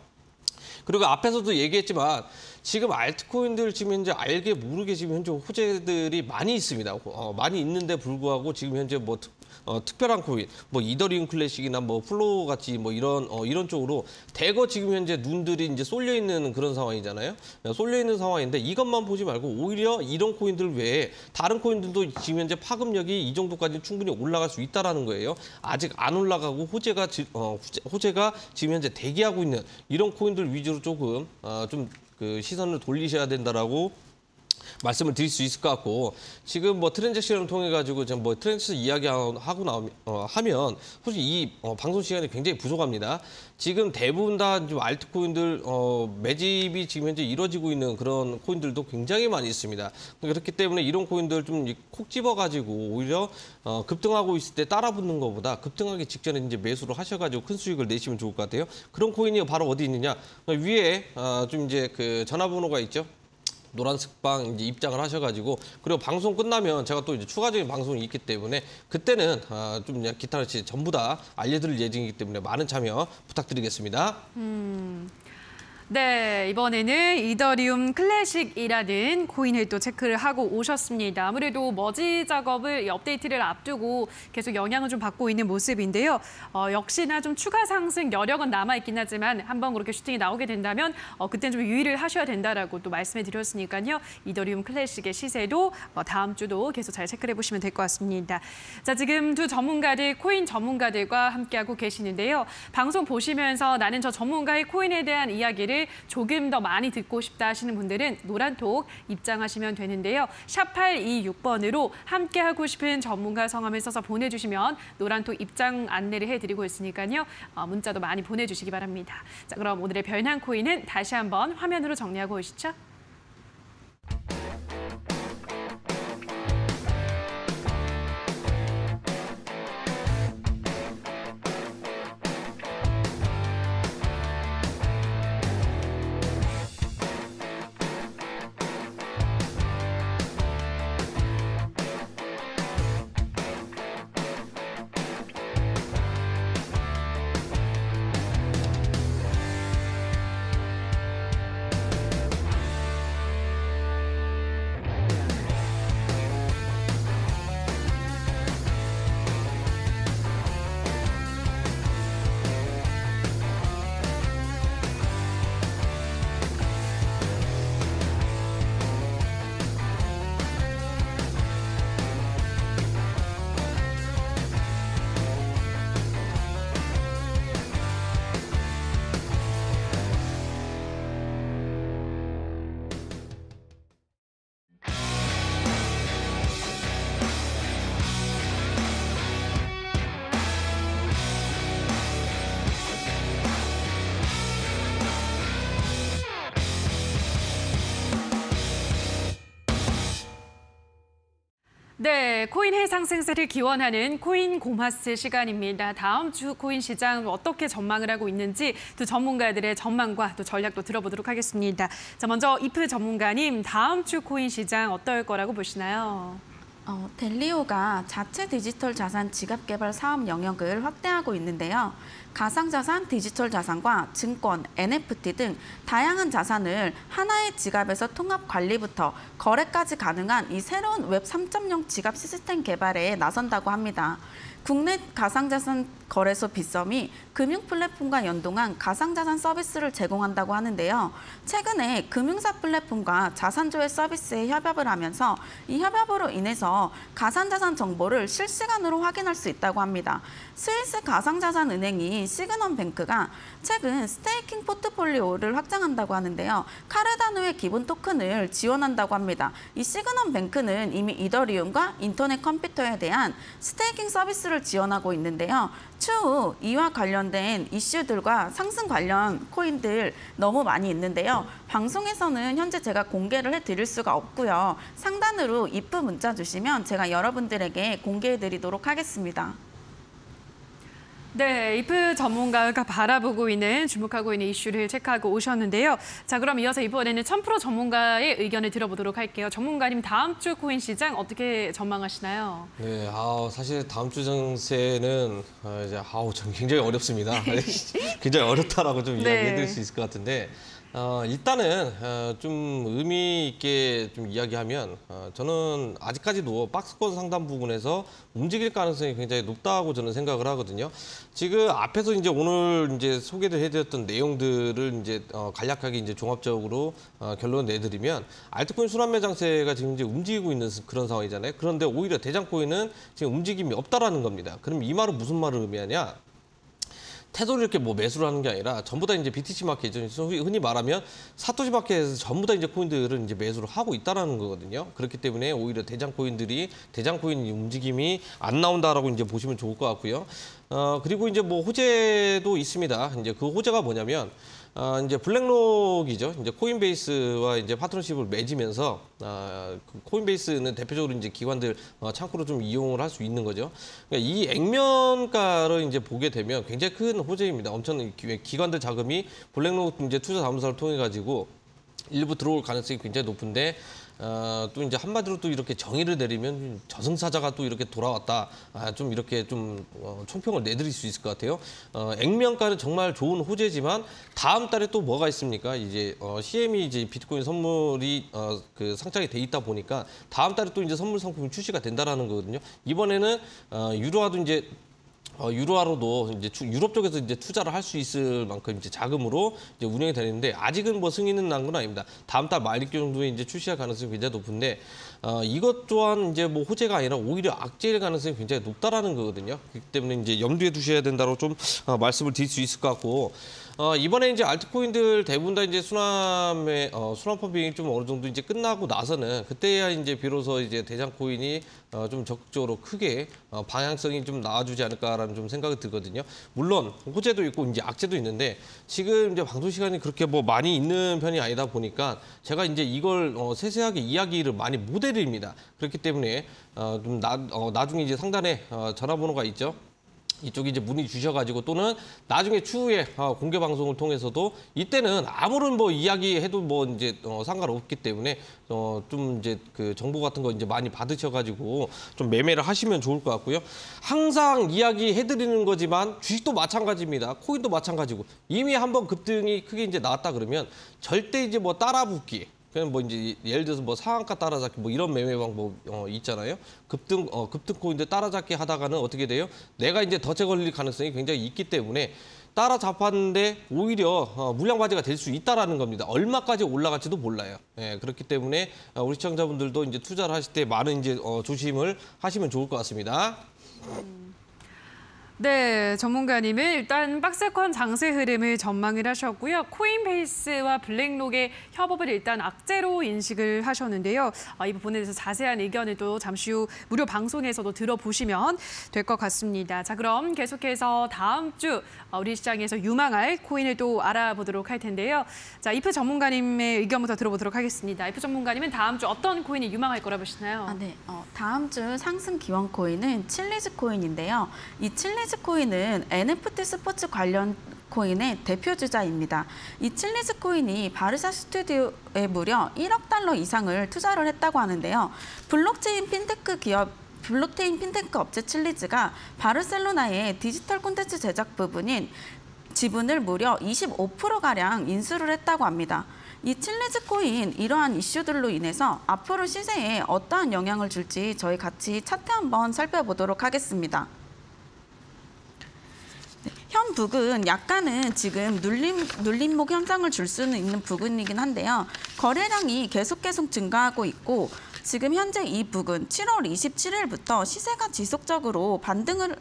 B: 그리고 앞에서도 얘기했지만 지금 알트코인들 지금 현재 알게 모르게 지금 현재 호재들이 많이 있습니다. 어, 많이 있는데 불구하고 지금 현재 뭐 특, 어, 특별한 코인, 뭐 이더리움 클래식이나 뭐 플로우 같이 뭐 이런 어, 이런 쪽으로 대거 지금 현재 눈들이 이제 쏠려 있는 그런 상황이잖아요. 어, 쏠려 있는 상황인데 이것만 보지 말고 오히려 이런 코인들 외에 다른 코인들도 지금 현재 파급력이 이 정도까지 충분히 올라갈 수 있다라는 거예요. 아직 안 올라가고 호재가 지, 어, 호재, 호재가 지금 현재 대기하고 있는 이런 코인들 위주로 조금 어, 좀그 시선을 돌리셔야 된다라고 말씀을 드릴 수 있을 것 같고 지금 뭐 transaction을 통해 가지고 지금 뭐 트랜스 이야기하고 나오면 어, 하면 솔직히 이 어, 방송 시간이 굉장히 부족합니다. 지금 대부분 다좀 알트코인들 어, 매집이 지금 현재 이루어지고 있는 그런 코인들도 굉장히 많이 있습니다. 그렇기 때문에 이런 코인들 좀 콕 집어 가지고 오히려 어, 급등하고 있을 때 따라 붙는 것보다 급등하기 직전에 이제 매수를 하셔가지고 큰 수익을 내시면 좋을 것 같아요. 그런 코인이 바로 어디 있느냐 위에 어, 좀 이제 그 전화번호가 있죠. 노란색 방 이제 입장을 하셔가지고 그리고 방송 끝나면 제가 또 이제 추가적인 방송이 있기 때문에 그때는 아, 좀 그냥 기타 같이 전부 다 알려드릴 예정이기 때문에 많은 참여 부탁드리겠습니다.
A: 네, 이번에는 이더리움 클래식이라는 코인을 또 체크를 하고 오셨습니다. 아무래도 머지 작업을 이 업데이트를 앞두고 계속 영향을 좀 받고 있는 모습인데요. 어, 역시나 좀 추가 상승 여력은 남아있긴 하지만 한번 그렇게 슈팅이 나오게 된다면 어, 그때는 좀 유의를 하셔야 된다라고 또 말씀해 드렸으니까요. 이더리움 클래식의 시세도 어, 다음 주도 계속 잘 체크를 해보시면 될 것 같습니다. 자, 지금 두 전문가들, 코인 전문가들과 함께하고 계시는데요. 방송 보시면서 나는 저 전문가의 코인에 대한 이야기를 조금 더 많이 듣고 싶다 하시는 분들은 노란톡 입장하시면 되는데요. 샵 826번으로 함께하고 싶은 전문가 성함을 써서 보내주시면 노란톡 입장 안내를 해드리고 있으니까요. 어, 문자도 많이 보내주시기 바랍니다. 자, 그럼 오늘의 별난 코인은 다시 한번 화면으로 정리하고 오시죠. 네, 코인의 상승세를 기원하는 코인 고마스 시간입니다. 다음 주 코인 시장 어떻게 전망을 하고 있는지 두 전문가들의 전망과 또 전략도 들어보도록 하겠습니다. 자, 먼저 이프 전문가님, 다음 주 코인 시장 어떨 거라고 보시나요?
C: 어, 델리오가 자체 디지털 자산 지갑 개발 사업 영역을 확대하고 있는데요. 가상자산, 디지털 자산과 증권, NFT 등 다양한 자산을 하나의 지갑에서 통합 관리부터 거래까지 가능한 이 새로운 웹 3.0 지갑 시스템 개발에 나선다고 합니다. 국내 가상자산 거래소 빗썸이 금융 플랫폼과 연동한 가상자산 서비스를 제공한다고 하는데요. 최근에 금융사 플랫폼과 자산조회 서비스에 협업을 하면서 이 협업으로 인해서 가상자산 정보를 실시간으로 확인할 수 있다고 합니다. 스위스 가상자산 은행인 시그넘뱅크가 최근 staking 포트폴리오를 확장한다고 하는데요. 카르다노의 기본 토큰을 지원한다고 합니다. 이 시그넘뱅크는 이미 이더리움과 인터넷 컴퓨터에 대한 스테이킹 서비스를 지원하고 있는데요. 추후 이와 관련된 이슈들과 상승 관련 코인들 너무 많이 있는데요. 방송에서는 현재 제가 공개를 해드릴 수가 없고요. 상단으로 입부 문자 주시면 제가 여러분들에게 공개해드리도록 하겠습니다.
A: 네, 이프 전문가가 바라보고 있는 주목하고 있는 이슈를 체크하고 오셨는데요. 자, 그럼 이어서 이번에는 1000% 전문가의 의견을 들어보도록 할게요. 전문가님 다음 주 코인 시장 어떻게 전망하시나요?
B: 네, 아 사실 다음 주 정세는 어, 이제 아우 좀 굉장히 어렵습니다. 굉장히 어렵다라고 좀
A: 네.
B: 이야기해드릴 수 있을 것 같은데 어, 일단은 어, 좀 의미 있게 좀 이야기하면 어, 저는 아직까지도 박스권 상단 부분에서 움직일 가능성이 굉장히 높다고 저는 생각을 하거든요. 지금 앞에서 이제 오늘 이제 소개를 해드렸던 내용들을 이제 어, 간략하게 이제 종합적으로 어, 결론 내드리면 알트코인 순환매 장세가 지금 이제 움직이고 있는 그런 상황이잖아요. 그런데 오히려 대장코인은 지금 움직임이 없다라는 겁니다. 그럼 이 말은 무슨 말을 의미하냐? 태도를 이렇게 뭐 매수를 하는 게 아니라 전부 다 이제 BTC 마켓, 소위 흔히 말하면 사토시 마켓에서 전부 다 이제 코인들은 이제 매수를 하고 있다라는 거거든요. 그렇기 때문에 오히려 대장 코인들이 대장 코인 움직임이 안 나온다라고 이제 보시면 좋을 것 같고요. 어 그리고 이제 뭐 호재도 있습니다. 이제 그 호재가 뭐냐면 어, 이제 블랙록이죠. 이제 코인베이스와 이제 파트너십을 맺으면서 아, 그 코인베이스는 대표적으로 이제 기관들 어, 창구로 좀 이용을 할 수 있는 거죠. 그러니까 이 액면가를 이제 보게 되면 굉장히 큰 호재입니다. 엄청난 기- 기관들 자금이 블랙록 이제 투자 자문사를 통해 가지고 일부 들어올 가능성이 굉장히 높은데 어, 또 이제 한마디로 또 이렇게 정의를 내리면 저승사자가 또 이렇게 돌아왔다. 아, 좀 이렇게 좀 어, 총평을 내드릴 수 있을 것 같아요. 어, 액면가는 정말 좋은 호재지만 다음 달에 또 뭐가 있습니까? 이제 어, CME 이제 비트코인 선물이 어, 그 상장이 돼 있다 보니까 다음 달에 또 이제 선물 상품이 출시가 된다라는 거거든요. 이번에는 어, 유로화도 이제 어, 유로화로도 이제 투- 유럽 쪽에서 이제 투자를 할 수 있을 만큼 이제 자금으로 이제 운영이 되는데 아직은 뭐 승인은 난 건 아닙니다. 다음 달 말일 정도에 이제 출시할 가능성이 굉장히 높은데 어, 이것 또한 이제 뭐 호재가 아니라 오히려 악재일 가능성이 굉장히 높다라는 거거든요. 그렇기 때문에 이제 염두에 두셔야 된다고 좀 어, 말씀을 드릴 수 있을 것 같고 어, 이번에 이제 알트코인들 대부분 다 이제 순환의 어, 순환 펌핑이 좀 어느 정도 이제 끝나고 나서는 그때야 이제 비로소 이제 대장 코인이 어, 좀 적극적으로 크게 어, 방향성이 좀 나와주지 않을까라는 좀 생각이 들거든요. 물론 호재도 있고 이제 악재도 있는데 지금 이제 방송 시간이 그렇게 뭐 많이 있는 편이 아니다 보니까 제가 이제 이걸 어, 세세하게 이야기를 많이 못 해드립니다. 그렇기 때문에 어, 좀 나, 어, 나중에 이제 상단에 어, 전화번호가 있죠. 이쪽에 이제 문의 주셔가지고 또는 나중에 추후에 어, 공개 방송을 통해서도 이때는 아무런 뭐 이야기해도 뭐 이제 어, 상관없기 때문에 어, 좀 이제 그 정보 같은 거 이제 많이 받으셔가지고 좀 매매를 하시면 좋을 것 같고요. 항상 이야기해드리는 거지만 주식도 마찬가지입니다. 코인도 마찬가지고 이미 한번 급등이 크게 이제 나왔다 그러면 절대 이제 뭐 따라 붙기 그냥 뭐 이제 예를 들어서 뭐 상한가 따라잡기 뭐 이런 매매 방법 어, 있잖아요. 급등 어, 급등 코인들 따라잡기 하다가는 어떻게 돼요? 내가 이제 덫에 걸릴 가능성이 굉장히 있기 때문에 따라잡았는데 오히려 어, 물량 바지가 될 수 있다라는 겁니다. 얼마까지 올라갈지도 몰라요. 예, 그렇기 때문에 어, 우리 시청자분들도 이제 투자를 하실 때 많은 이제 어, 조심을 하시면 좋을 것 같습니다.
A: 네, 전문가님은 일단 박스권 장세 흐름을 전망을 하셨고요. 코인베이스와 블랙록의 협업을 일단 악재로 인식을 하셨는데요. 아, 이 부분에 대해서 자세한 의견을 또 잠시 후 무료 방송에서도 들어보시면 될 것 같습니다. 자, 그럼 계속해서 다음 주 어, 우리 시장에서 유망할 코인을 또 알아보도록 할 텐데요. 자, 이프 전문가님의 의견부터 들어보도록 하겠습니다. 이프 전문가님은 다음 주 어떤 코인이 유망할 거라 보시나요?
C: 아, 네. 어, 다음 주 상승 기원 코인은 칠리즈 코인인데요. 이 칠리즈 코인은 NFT 스포츠 관련 코인의 대표 주자입니다. 이 칠리즈 코인이 바르샤 스튜디오에 무려 1억 달러 이상을 투자를 했다고 하는데요. 블록체인 핀테크 기업 블록체인 핀테크 업체 칠리즈가 바르셀로나의 디지털 콘텐츠 제작 부분인 지분을 무려 25%가량 인수를 했다고 합니다. 이 칠리즈 코인 이러한 이슈들로 인해서 앞으로 시세에 어떠한 영향을 줄지 저희 같이 차트 한번 살펴보도록 하겠습니다. 네, 현 북은 약간은 지금 눌림, 눌림목 현상을 줄 수는 있는 부분이긴 한데요. 거래량이 계속 계속 증가하고 있고 지금 현재 이 북은 7월 27일부터 시세가 지속적으로 반등을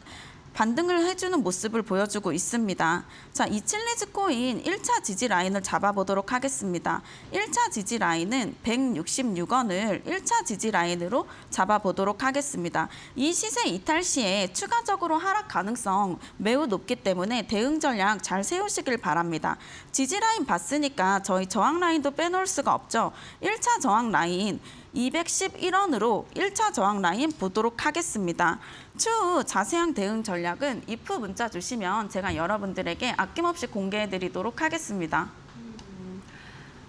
C: 반등을 해주는 모습을 보여주고 있습니다. 자, 이 칠리즈 코인 1차 지지 라인을 잡아보도록 하겠습니다. 1차 지지 라인은 166원을 1차 지지 라인으로 잡아보도록 하겠습니다. 이 시세 이탈 시에 추가적으로 하락 가능성 매우 높기 때문에 대응 전략 잘 세우시길 바랍니다. 지지 라인 봤으니까 저희 저항 라인도 빼놓을 수가 없죠. 1차 저항 라인 211원으로 1차 저항 라인 보도록 하겠습니다. 추후 자세한 대응 전략은 if 문자 주시면 제가 여러분들에게 아낌없이 공개해 드리도록 하겠습니다.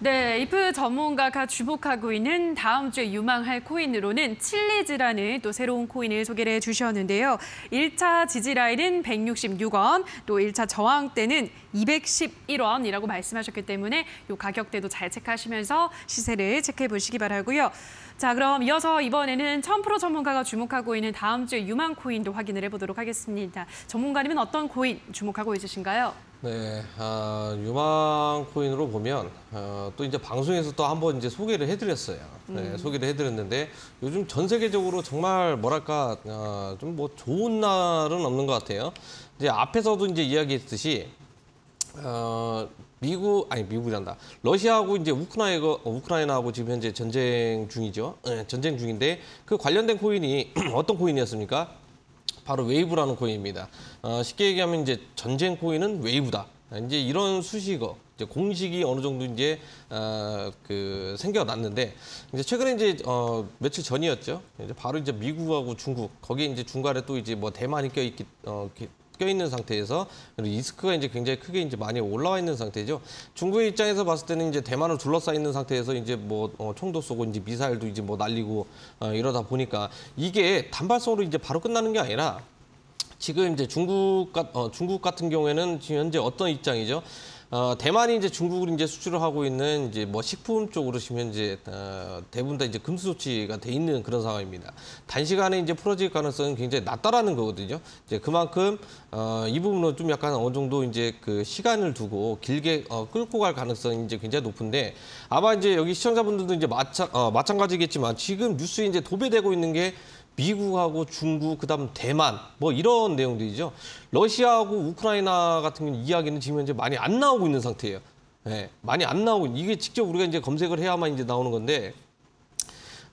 A: 네, 이프 전문가가 주목하고 있는 다음 주에 유망할 코인으로는 칠리즈라는 또 새로운 코인을 소개를 해주셨는데요. 1차 지지 라인은 166원, 또 1차 저항대는 211원이라고 말씀하셨기 때문에 이 가격대도 잘 체크하시면서 시세를 체크해 보시기 바라고요. 자, 그럼 이어서 이번에는 1000% 전문가가 주목하고 있는 다음 주에 유망 코인도 확인을 해보도록 하겠습니다. 전문가님은 어떤 코인 주목하고 있으신가요?
B: 네, 아, 유망 코인으로 보면 어, 또 이제 방송에서 또 한번 이제 소개를 해드렸어요. 네, 소개를 해드렸는데 요즘 전 세계적으로 정말 뭐랄까 어, 좀뭐 좋은 날은 없는 것 같아요. 이제 앞에서도 이제 이야기했듯이 어, 미국 아니 미국이란다. 러시아하고 이제 우크라이나 우크라이나하고 지금 현재 전쟁 중이죠. 네, 전쟁 중인데 그 관련된 코인이 어떤 코인이었습니까? 바로 웨이브라는 코인입니다. 어, 쉽게 얘기하면 이제 전쟁 코인은 웨이브다. 이제 이런 수식어, 이제 공식이 어느 정도 이제 어, 그 생겨났는데 이제 최근에 이제 어, 며칠 전이었죠. 이제 바로 이제 미국하고 중국 거기에 이제 중간에 또 이제 뭐 대만이 껴있기 어, 껴 있는 상태에서 리스크가 이제 굉장히 크게 이제 많이 올라와 있는 상태죠. 중국의 입장에서 봤을 때는 이제 대만을 둘러싸 있는 상태에서 이제 뭐 어, 총도 쏘고 이제 미사일도 이제 뭐 날리고 어, 이러다 보니까 이게 단발성으로 이제 바로 끝나는 게 아니라 지금 이제 중국 같 어, 중국 같은 경우에는 지금 현재 어떤 입장이죠? 어, 대만이 이제 중국을 이제 수출을 하고 있는 이제 뭐 식품 쪽으로 지금 현재 어, 대부분 다 이제 금수 조치가 돼 있는 그런 상황입니다. 단시간에 이제 풀어질 가능성은 굉장히 낮다라는 거거든요. 이제 그만큼 어, 이 부분은 좀 약간 어느 정도 이제 그 시간을 두고 길게 어, 끌고 갈 가능성이 이제 굉장히 높은데 아마 이제 여기 시청자분들도 이제 마찬 어, 마찬가지겠지만 지금 뉴스에 이제 도배되고 있는 게 미국하고 중국, 그다음 대만 뭐 이런 내용들이죠. 러시아하고 우크라이나 같은 경우 이야기는 지금 현재 많이 안 나오고 있는 상태예요. 네, 많이 안 나오고 이게 직접 우리가 이제 검색을 해야만 이제 나오는 건데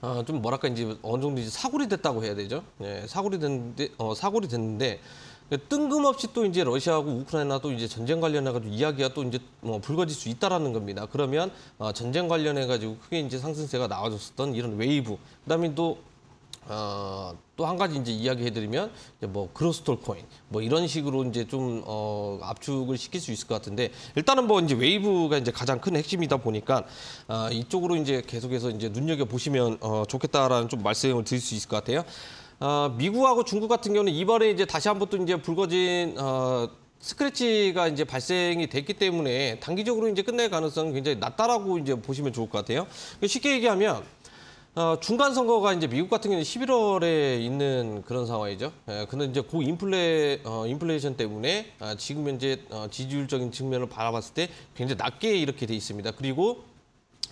B: 어, 좀 뭐랄까 이제 어느 정도 이제 사골이 됐다고 해야 되죠. 네, 사골이 됐는데 어, 사골이 됐는데 뜬금없이 또 이제 러시아하고 우크라이나 또 이제 전쟁 관련해 가지고 이야기가 또 이제 뭐 불거질 수 있다라는 겁니다. 그러면 어, 전쟁 관련해 가지고 크게 이제 상승세가 나와줬었던 이런 웨이브, 그다음에 또 어, 또 한 가지 이제 이야기해드리면 이제 뭐 그로스톨 코인 뭐 이런 식으로 이제 좀 어, 압축을 시킬 수 있을 것 같은데 일단은 뭐 이제 웨이브가 이제 가장 큰 핵심이다 보니까 어, 이쪽으로 이제 계속해서 이제 눈여겨 보시면 어, 좋겠다라는 좀 말씀을 드릴 수 있을 것 같아요. 어, 미국하고 중국 같은 경우는 이번에 이제 다시 한번 또 이제 불거진 어, 스크래치가 이제 발생이 됐기 때문에 단기적으로 이제 끝낼 가능성은 굉장히 낮다라고 이제 보시면 좋을 것 같아요. 쉽게 얘기하면 어, 중간 선거가 이제 미국 같은 경우는 11월에 있는 그런 상황이죠. 예, 근데 이제 고 인플레 어, 인플레이션 때문에 아, 지금 현재 어, 지지율적인 측면을 바라봤을 때 굉장히 낮게 이렇게 돼 있습니다. 그리고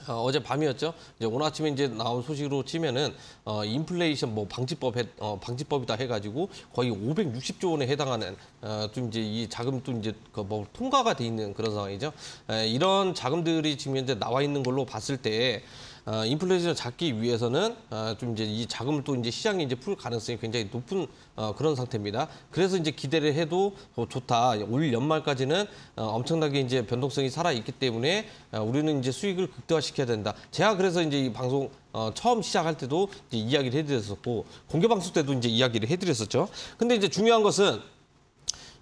B: 어, 제 밤이었죠. 이제 오늘 아침에 이제 나온 소식으로 치면은 어, 인플레이션 뭐 방지법 해, 어, 방지법이다 해가지고 거의 560조 원에 해당하는 어, 좀 이제 이 자금 또 이제 그뭐 통과가 돼 있는 그런 상황이죠. 에, 이런 자금들이 지금 현재 나와 있는 걸로 봤을 때. 어, 인플레이션을 잡기 위해서는 어, 좀 이제 이 자금을 또 이제 시장에 이제 풀 가능성이 굉장히 높은 어, 그런 상태입니다. 그래서 이제 기대를 해도 어, 좋다. 올 연말까지는 어, 엄청나게 이제 변동성이 살아 있기 때문에 어, 우리는 이제 수익을 극대화시켜야 된다. 제가 그래서 이제 이 방송 어, 처음 시작할 때도 이제 이야기를 해드렸었고 공개 방송 때도 이제 이야기를 해드렸었죠. 근데 이제 중요한 것은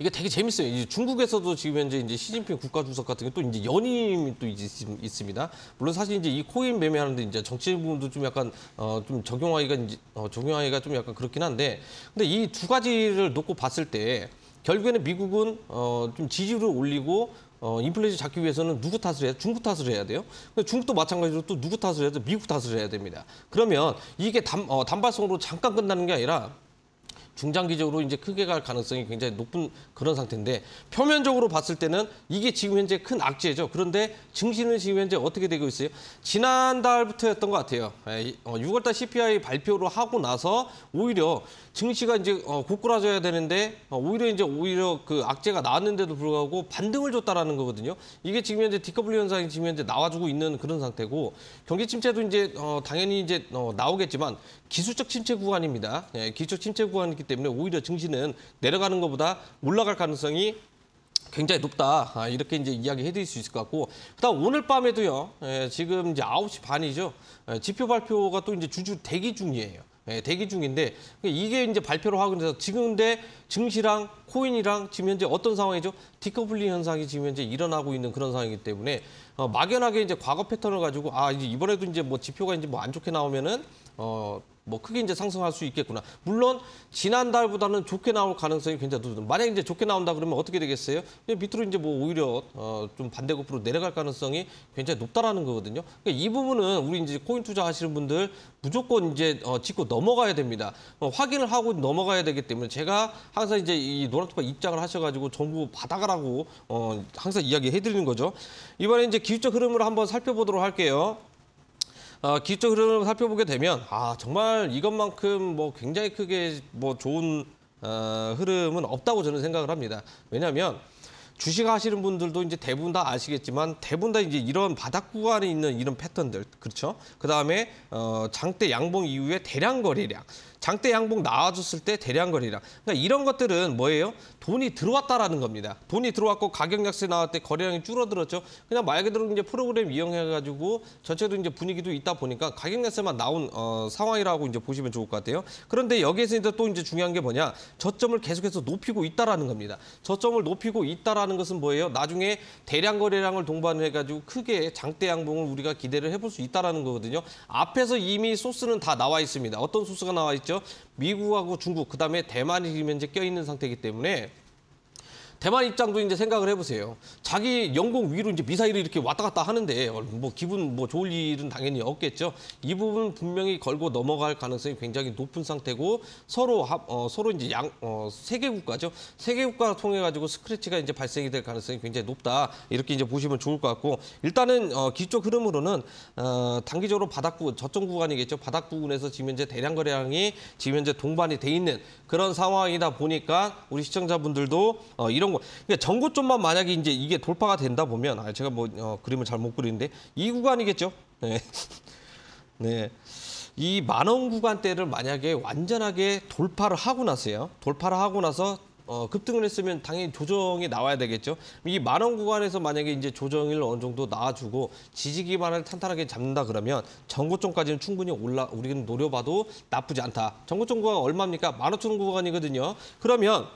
B: 이게 되게 재밌어요. 이제 중국에서도 지금 현재 이제 시진핑 국가주석 같은 게 또 이제 연임이 또 있, 있습니다. 물론 사실 이제 이 코인 매매하는데 이제 정치 부분도 좀 약간 어, 좀 적용하기가 이제 어, 적용하기가 좀 약간 그렇긴 한데, 근데 이 두 가지를 놓고 봤을 때 결국에는 미국은 어, 좀 지지율을 올리고 어, 인플레이션 잡기 위해서는 누구 탓을 해야 중국 탓을 해야 돼요. 근데 중국도 마찬가지로 또 누구 탓을 해야 돼? 미국 탓을 해야 됩니다. 그러면 이게 단, 어, 단발성으로 잠깐 끝나는 게 아니라 중장기적으로 이제 크게 갈 가능성이 굉장히 높은 그런 상태인데 표면적으로 봤을 때는 이게 지금 현재 큰 악재죠. 그런데 증시는 지금 현재 어떻게 되고 있어요? 지난달부터였던 것 같아요. 6월달 CPI 발표를 하고 나서 오히려 증시가 이제 어, 고꾸라져야 되는데 어, 오히려 이제 오히려 그 악재가 나왔는데도 불구하고 반등을 줬다라는 거거든요. 이게 지금 현재 디커플리 현상이 지금 현재 나와주고 있는 그런 상태고 경기 침체도 이제 어, 당연히 이제 어, 나오겠지만 기술적 침체 구간입니다. 예, 기술적 침체 구간이기 때문에 오히려 증시는 내려가는 것보다 올라갈 가능성이 굉장히 높다. 아, 이렇게 이제 이야기 해드릴 수 있을 것 같고. 그 다음 오늘 밤에도요. 예, 지금 이제 9시 반이죠. 예, 지표 발표가 또 이제 주주 대기 중이에요. 예, 대기 중인데 이게 이제 발표를 하고 있는데 지금 근데 증시랑 코인이랑 지금 현재 어떤 상황이죠? 디커플링 현상이 지금 현재 일어나고 있는 그런 상황이기 때문에 어, 막연하게 이제 과거 패턴을 가지고 아 이제 이번에도 이제 뭐 지표가 이제 뭐 안 좋게 나오면은 어. 뭐 크게 이제 상승할 수 있겠구나. 물론 지난달보다는 좋게 나올 가능성이 굉장히 높다. 만약 이제 좋게 나온다 그러면 어떻게 되겠어요? 밑으로 이제 뭐 오히려 어, 좀 반대급으로 내려갈 가능성이 굉장히 높다라는 거거든요. 그러니까 이 부분은 우리 이제 코인 투자하시는 분들 무조건 이제 어, 짚고 넘어가야 됩니다. 어, 확인을 하고 넘어가야 되기 때문에 제가 항상 이제 이 노란투파 입장을 하셔가지고 전부 받아가라고 어, 항상 이야기해드리는 거죠. 이번에 이제 기술적 흐름을 한번 살펴보도록 할게요. 어, 기술적 흐름을 살펴보게 되면 아 정말 이것만큼 뭐 굉장히 크게 뭐 좋은 어, 흐름은 없다고 저는 생각을 합니다. 왜냐하면 주식 하시는 분들도 이제 대부분 다 아시겠지만 대부분 다 이제 이런 바닥 구간에 있는 이런 패턴들 그렇죠. 그 다음에 어, 장대 양봉 이후에 대량 거래량. 장대 양봉 나와줬을 때 대량 거래량. 그러니까 이런 것들은 뭐예요? 돈이 들어왔다라는 겁니다. 돈이 들어왔고 가격 약세 나왔을 때 거래량이 줄어들었죠. 그냥 말 그대로 이제 프로그램 이용해가지고 전체도 이제 분위기도 있다 보니까 가격 약세만 나온 어, 상황이라고 이제 보시면 좋을 것 같아요. 그런데 여기에서 이제 또 이제 중요한 게 뭐냐? 저점을 계속해서 높이고 있다라는 겁니다. 저점을 높이고 있다라는 것은 뭐예요? 나중에 대량 거래량을 동반해가지고 크게 장대 양봉을 우리가 기대를 해볼 수 있다라는 거거든요. 앞에서 이미 소스는 다 나와 있습니다. 어떤 소스가 나와 있죠? 미국하고 중국, 그다음에 대만이 지금 현재 껴있는 상태이기 때문에 대만 입장도 이제 생각을 해보세요. 자기 영공 위로 이제 미사일을 이렇게 왔다 갔다 하는데 뭐 기분 뭐 좋을 일은 당연히 없겠죠. 이 부분 분명히 걸고 넘어갈 가능성이 굉장히 높은 상태고 서로 합, 어, 서로 이제 양 어, 세계 국가죠. 세계 국가를 통해 가지고 스크래치가 이제 발생이 될 가능성이 굉장히 높다. 이렇게 이제 보시면 좋을 것 같고 일단은 어, 기쪽 흐름으로는 어, 단기적으로 바닥 부 저점 구간이겠죠. 바닥 부분에서 지금 현재 대량 거래량이 지금 현재 동반이 돼 있는 그런 상황이다 보니까 우리 시청자분들도 어, 이런 거 그러니까 전고점만 만약에 이제 이게 돌파가 된다 보면 아 제가 뭐 어, 그림을 잘 못 그리는데 이 구간이겠죠. 네. 네. 이 만원 구간대를 만약에 완전하게 돌파를 하고 나서요. 돌파를 하고 나서 어, 급등을 했으면 당연히 조정이 나와야 되겠죠. 이 만원 구간에서 만약에 이제 조정을 어느 정도 나와주고 지지 기반을 탄탄하게 잡는다 그러면 전고점까지는 충분히 올라 우리는 노려봐도 나쁘지 않다. 전고점 구간 얼마입니까? 만 오천 원 구간이거든요. 그러면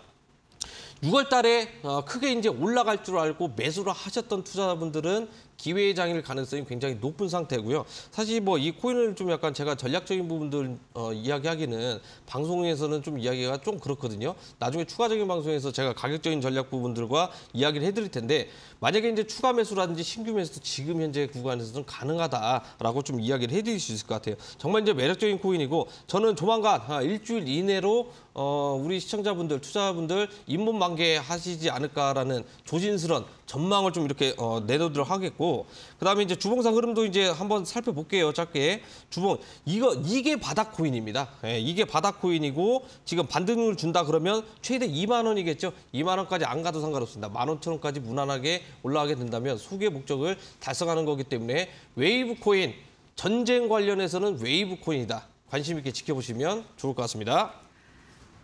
B: 6월 달에 어, 크게 이제 올라갈 줄 알고 매수를 하셨던 투자자분들은 기회의 장일 가능성이 굉장히 높은 상태고요. 사실 뭐 이 코인을 좀 약간 제가 전략적인 부분들 어, 이야기하기는 방송에서는 좀 이야기가 좀 그렇거든요. 나중에 추가적인 방송에서 제가 가격적인 전략 부분들과 이야기를 해드릴 텐데 만약에 이제 추가 매수라든지 신규 매수도 지금 현재 구간에서는 가능하다라고 좀 이야기를 해드릴 수 있을 것 같아요. 정말 이제 매력적인 코인이고 저는 조만간 한 일주일 이내로 어, 우리 시청자분들, 투자분들 잇몸 만개 하시지 않을까라는 조진스런 전망을 좀 이렇게 어, 내놓도록 하겠고 그다음에 이제 주봉상 흐름도 이제 한번 살펴볼게요. 짧게 주봉 이거 이게 바닥 코인입니다. 예, 이게 바닥 코인이고 지금 반등을 준다 그러면 최대 2만 원이겠죠. 2만 원까지 안 가도 상관없습니다. 1만 5천 원까지 무난하게 올라가게 된다면 소기의 목적을 달성하는 거기 때문에 웨이브 코인 전쟁 관련해서는 웨이브 코인이다. 관심 있게 지켜보시면 좋을 것 같습니다.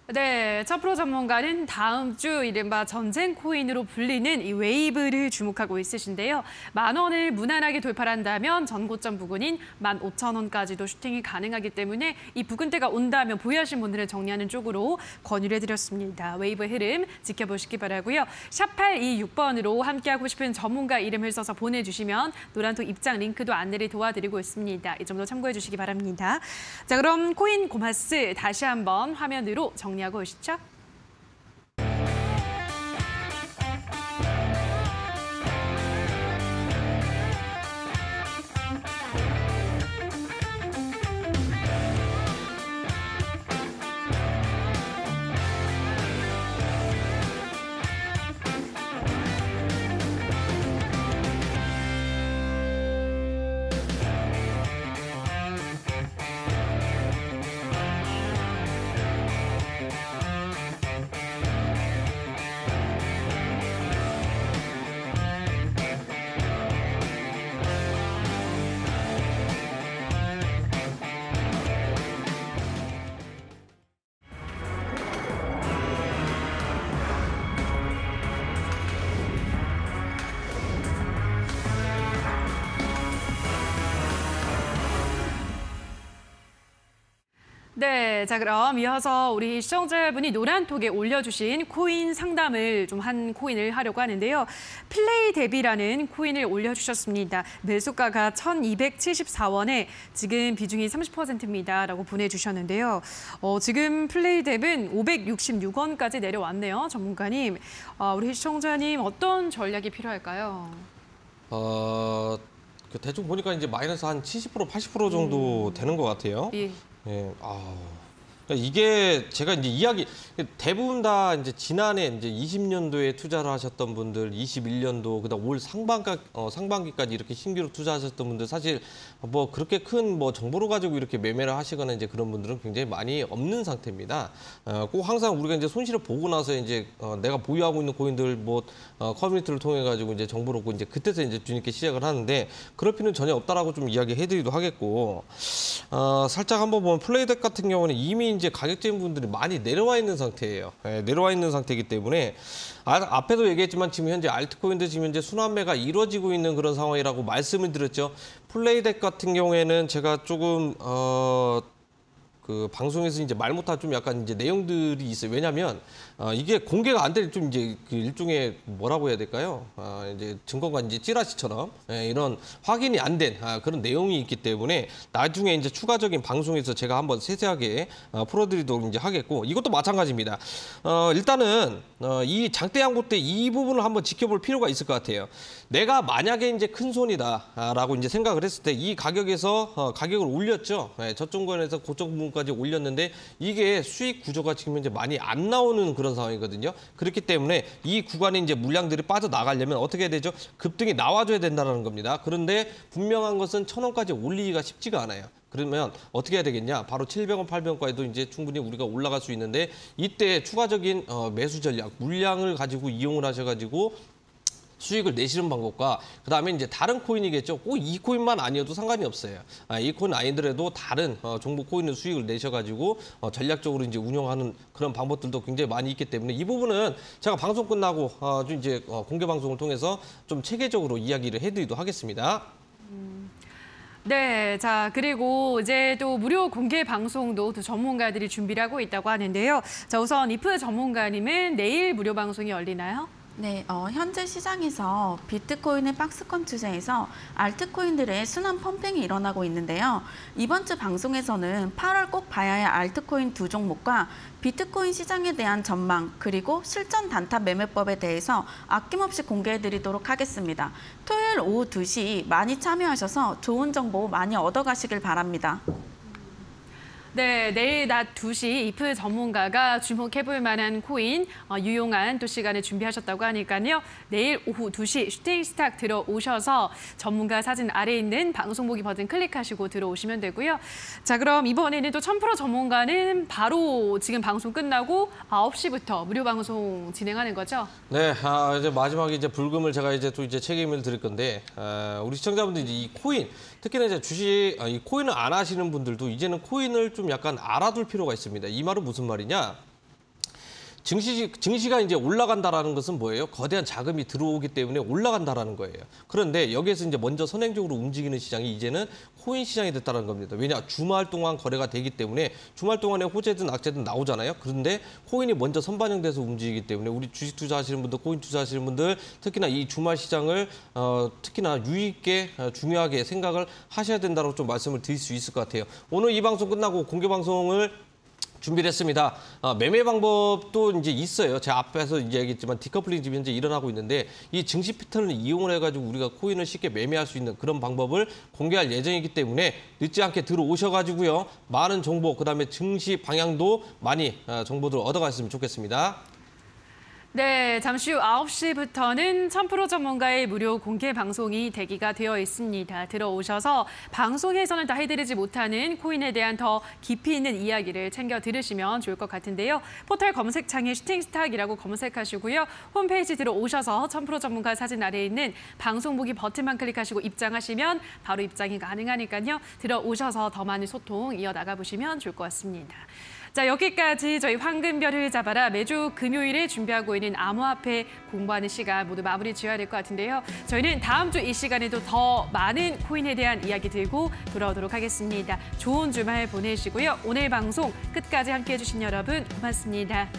A: 네, 첫 프로 전문가는 다음 주 이른바 전쟁 코인으로 불리는 이 웨이브를 주목하고 있으신데요. 만 원을 무난하게 돌파한다면 전고점 부근인 만 오천 원까지도 슈팅이 가능하기 때문에 이 부근대가 온다면 보유하신 분들을 정리하는 쪽으로 권유를 해드렸습니다. 웨이브 흐름 지켜보시기 바라고요. 샵 826번으로 함께하고 싶은 전문가 이름을 써서 보내주시면 노란톡 입장 링크도 안내를 도와드리고 있습니다. 이 점도 참고해 주시기 바랍니다. 자, 그럼 코인 고마스 다시 한번 화면으로 정리하고 오시죠. 네, 자 그럼 이어서 우리 시청자분이 노란톡에 올려주신 코인 상담을 좀 한 코인을 하려고 하는데요. 플레이 대비라는 코인을 올려주셨습니다. 매수가가 1,274원에 지금 비중이 30%입니다 라고 보내주셨는데요. 어, 지금 플레이 대0은 566원까지 내려왔네요, 전문가님. 어, 우리 시청자님 어떤 전략이 필요할까요?
B: 어, 그 대충 보니까 이제 마이너스 한 70% 80% 정도 되는 것 같아요.
A: 예.
B: 예, 아. 그러니까 이게 제가 이제 이야기 대부분 다 이제 지난해 이제 20년도에 투자를 하셨던 분들, 21년도 그다음 올 상반기 어, 상반기까지 이렇게 신규로 투자하셨던 분들 사실 뭐 그렇게 큰 뭐 정보를 가지고 이렇게 매매를 하시거나 이제 그런 분들은 굉장히 많이 없는 상태입니다. 어, 꼭 항상 우리가 이제 손실을 보고 나서 이제 어, 내가 보유하고 있는 코인들 뭐 어, 커뮤니티를 통해 가지고 이제 정보를 얻고 이제 그때서 이제 주님께 시작을 하는데 그럴 필요는 전혀 없다라고 좀 이야기해드리도 하겠고 어, 살짝 한번 보면 플레이덱 같은 경우는 이미 이제 가격적인 분들이 많이 내려와 있는 상태예요. 예, 내려와 있는 상태이기 때문에 아, 앞에도 얘기했지만 지금 현재 알트코인도 지금 현재 순환매가 이루어지고 있는 그런 상황이라고 말씀을 드렸죠. 플레이덱 같은 경우에는 제가 조금 어. 그 방송에서 이제 말 못한 좀 약간 이제 내용들이 있어요. 왜냐하면 어, 이게 공개가 안 될 좀 이제 그 일종의 뭐라고 해야 될까요? 아, 이제 이제 찌라시처럼 예, 이런 확인이 안된 아, 그런 내용이 있기 때문에 나중에 이제 추가적인 방송에서 제가 한번 세세하게 어, 풀어드리도록 이제 하겠고 이것도 마찬가지입니다. 어, 일단은 어, 이 장대 양보 때이 부분을 한번 지켜볼 필요가 있을 것 같아요. 내가 만약에 이제 큰 손이다라고 이제 생각을 했을 때 이 가격에서 어, 가격을 올렸죠. 예, 저점권에서 고점 부분까지 올렸는데 이게 수익 구조가 지금 현재 많이 안 나오는 그런 상황이거든요. 그렇기 때문에 이 구간에 이제 물량들이 빠져 나가려면 어떻게 해야 되죠? 급등이 나와줘야 된다는 겁니다. 그런데 분명한 것은 천 원까지 올리기가 쉽지가 않아요. 그러면 어떻게 해야 되겠냐? 바로 700원, 800원까지도 이제 충분히 우리가 올라갈 수 있는데 이때 추가적인 어, 매수 전략, 물량을 가지고 이용을 하셔가지고 수익을 내시는 방법과 그다음에 이제 다른 코인이겠죠. 꼭 이 코인만 아니어도 상관이 없어요. 아, 이 코인 아니더라도 다른 어, 정보 코인을 수익을 내셔가지고 어, 전략적으로 이제 운영하는 그런 방법들도 굉장히 많이 있기 때문에 이 부분은 제가 방송 끝나고 어, 좀 이제 어, 공개 방송을 통해서 좀 체계적으로 이야기를 해드리도록 하겠습니다.
A: 네, 자 그리고 이제 또 무료 공개 방송도 또 전문가들이 준비를 하고 있다고 하는데요. 자 우선 이프 전문가님은 내일 무료 방송이 열리나요?
C: 네, 어, 현재 시장에서 비트코인의 박스권 추세에서 알트코인들의 순환 펌핑이 일어나고 있는데요. 이번 주 방송에서는 8월 꼭 봐야 할 알트코인 두 종목과 비트코인 시장에 대한 전망 그리고 실전 단타 매매법에 대해서 아낌없이 공개해드리도록 하겠습니다. 토요일 오후 2시 많이 참여하셔서 좋은 정보 많이 얻어가시길 바랍니다.
A: 네, 내일 낮 2시 이프 전문가가 주목해볼 만한 코인 어, 유용한 또 시간을 준비하셨다고 하니까요. 내일 오후 2시 슈팅 스탁 들어오셔서 전문가 사진 아래에 있는 방송 보기 버튼 클릭하시고 들어오시면 되고요. 자, 그럼 이번에는 또 1000% 전문가는 바로 지금 방송 끝나고 9시부터 무료 방송 진행하는 거죠?
B: 네, 아, 이제 마지막에 이제 불금을 제가 이제 또 이제 책임을 드릴 건데 아, 우리 시청자분들 이 이제 이 코인 특히나 이제 주식 아, 이 코인을 안 하시는 분들도 이제는 코인을 좀 약간 알아둘 필요가 있습니다. 이 말은 무슨 말이냐? 증시 증시가 이제 올라간다라는 것은 뭐예요? 거대한 자금이 들어오기 때문에 올라간다라는 거예요. 그런데 여기에서 이제 먼저 선행적으로 움직이는 시장이 이제는 코인 시장이 됐다는 겁니다. 왜냐 주말 동안 거래가 되기 때문에 주말 동안에 호재든 악재든 나오잖아요. 그런데 코인이 먼저 선반영돼서 움직이기 때문에 우리 주식 투자하시는 분들, 코인 투자하시는 분들 특히나 이 주말 시장을 어, 특히나 유의 있게 어, 중요하게 생각을 하셔야 된다고 좀 말씀을 드릴 수 있을 것 같아요. 오늘 이 방송 끝나고 공개 방송을 준비를 했습니다. 어, 매매 방법도 이제 있어요. 제가 앞에서 이제 얘기했지만 디커플링 지금 현재 일어나고 있는데 이 증시 패턴을 이용을 해가지고 우리가 코인을 쉽게 매매할 수 있는 그런 방법을 공개할 예정이기 때문에 늦지 않게 들어오셔가지고요. 많은 정보, 그다음에 증시 방향도 많이 어, 정보들 얻어가셨으면 좋겠습니다.
A: 네, 잠시 후 9시부터는 1000% 전문가의 무료 공개 방송이 대기가 되어 있습니다. 들어오셔서 방송에서는 다 해드리지 못하는 코인에 대한 더 깊이 있는 이야기를 챙겨 들으시면 좋을 것 같은데요. 포털 검색창에 슈팅스탁이라고 검색하시고요. 홈페이지 들어오셔서 1000% 전문가 사진 아래에 있는 방송 보기 버튼만 클릭하시고 입장하시면 바로 입장이 가능하니까요. 들어오셔서 더 많은 소통 이어나가 보시면 좋을 것 같습니다. 자 여기까지 저희 황금별을 잡아라 매주 금요일에 준비하고 있는 암호화폐 공부하는 시간 모두 마무리 지어야 될 것 같은데요. 저희는 다음 주 이 시간에도 더 많은 코인에 대한 이야기 들고 돌아오도록 하겠습니다. 좋은 주말 보내시고요. 오늘 방송 끝까지 함께해 주신 여러분 고맙습니다.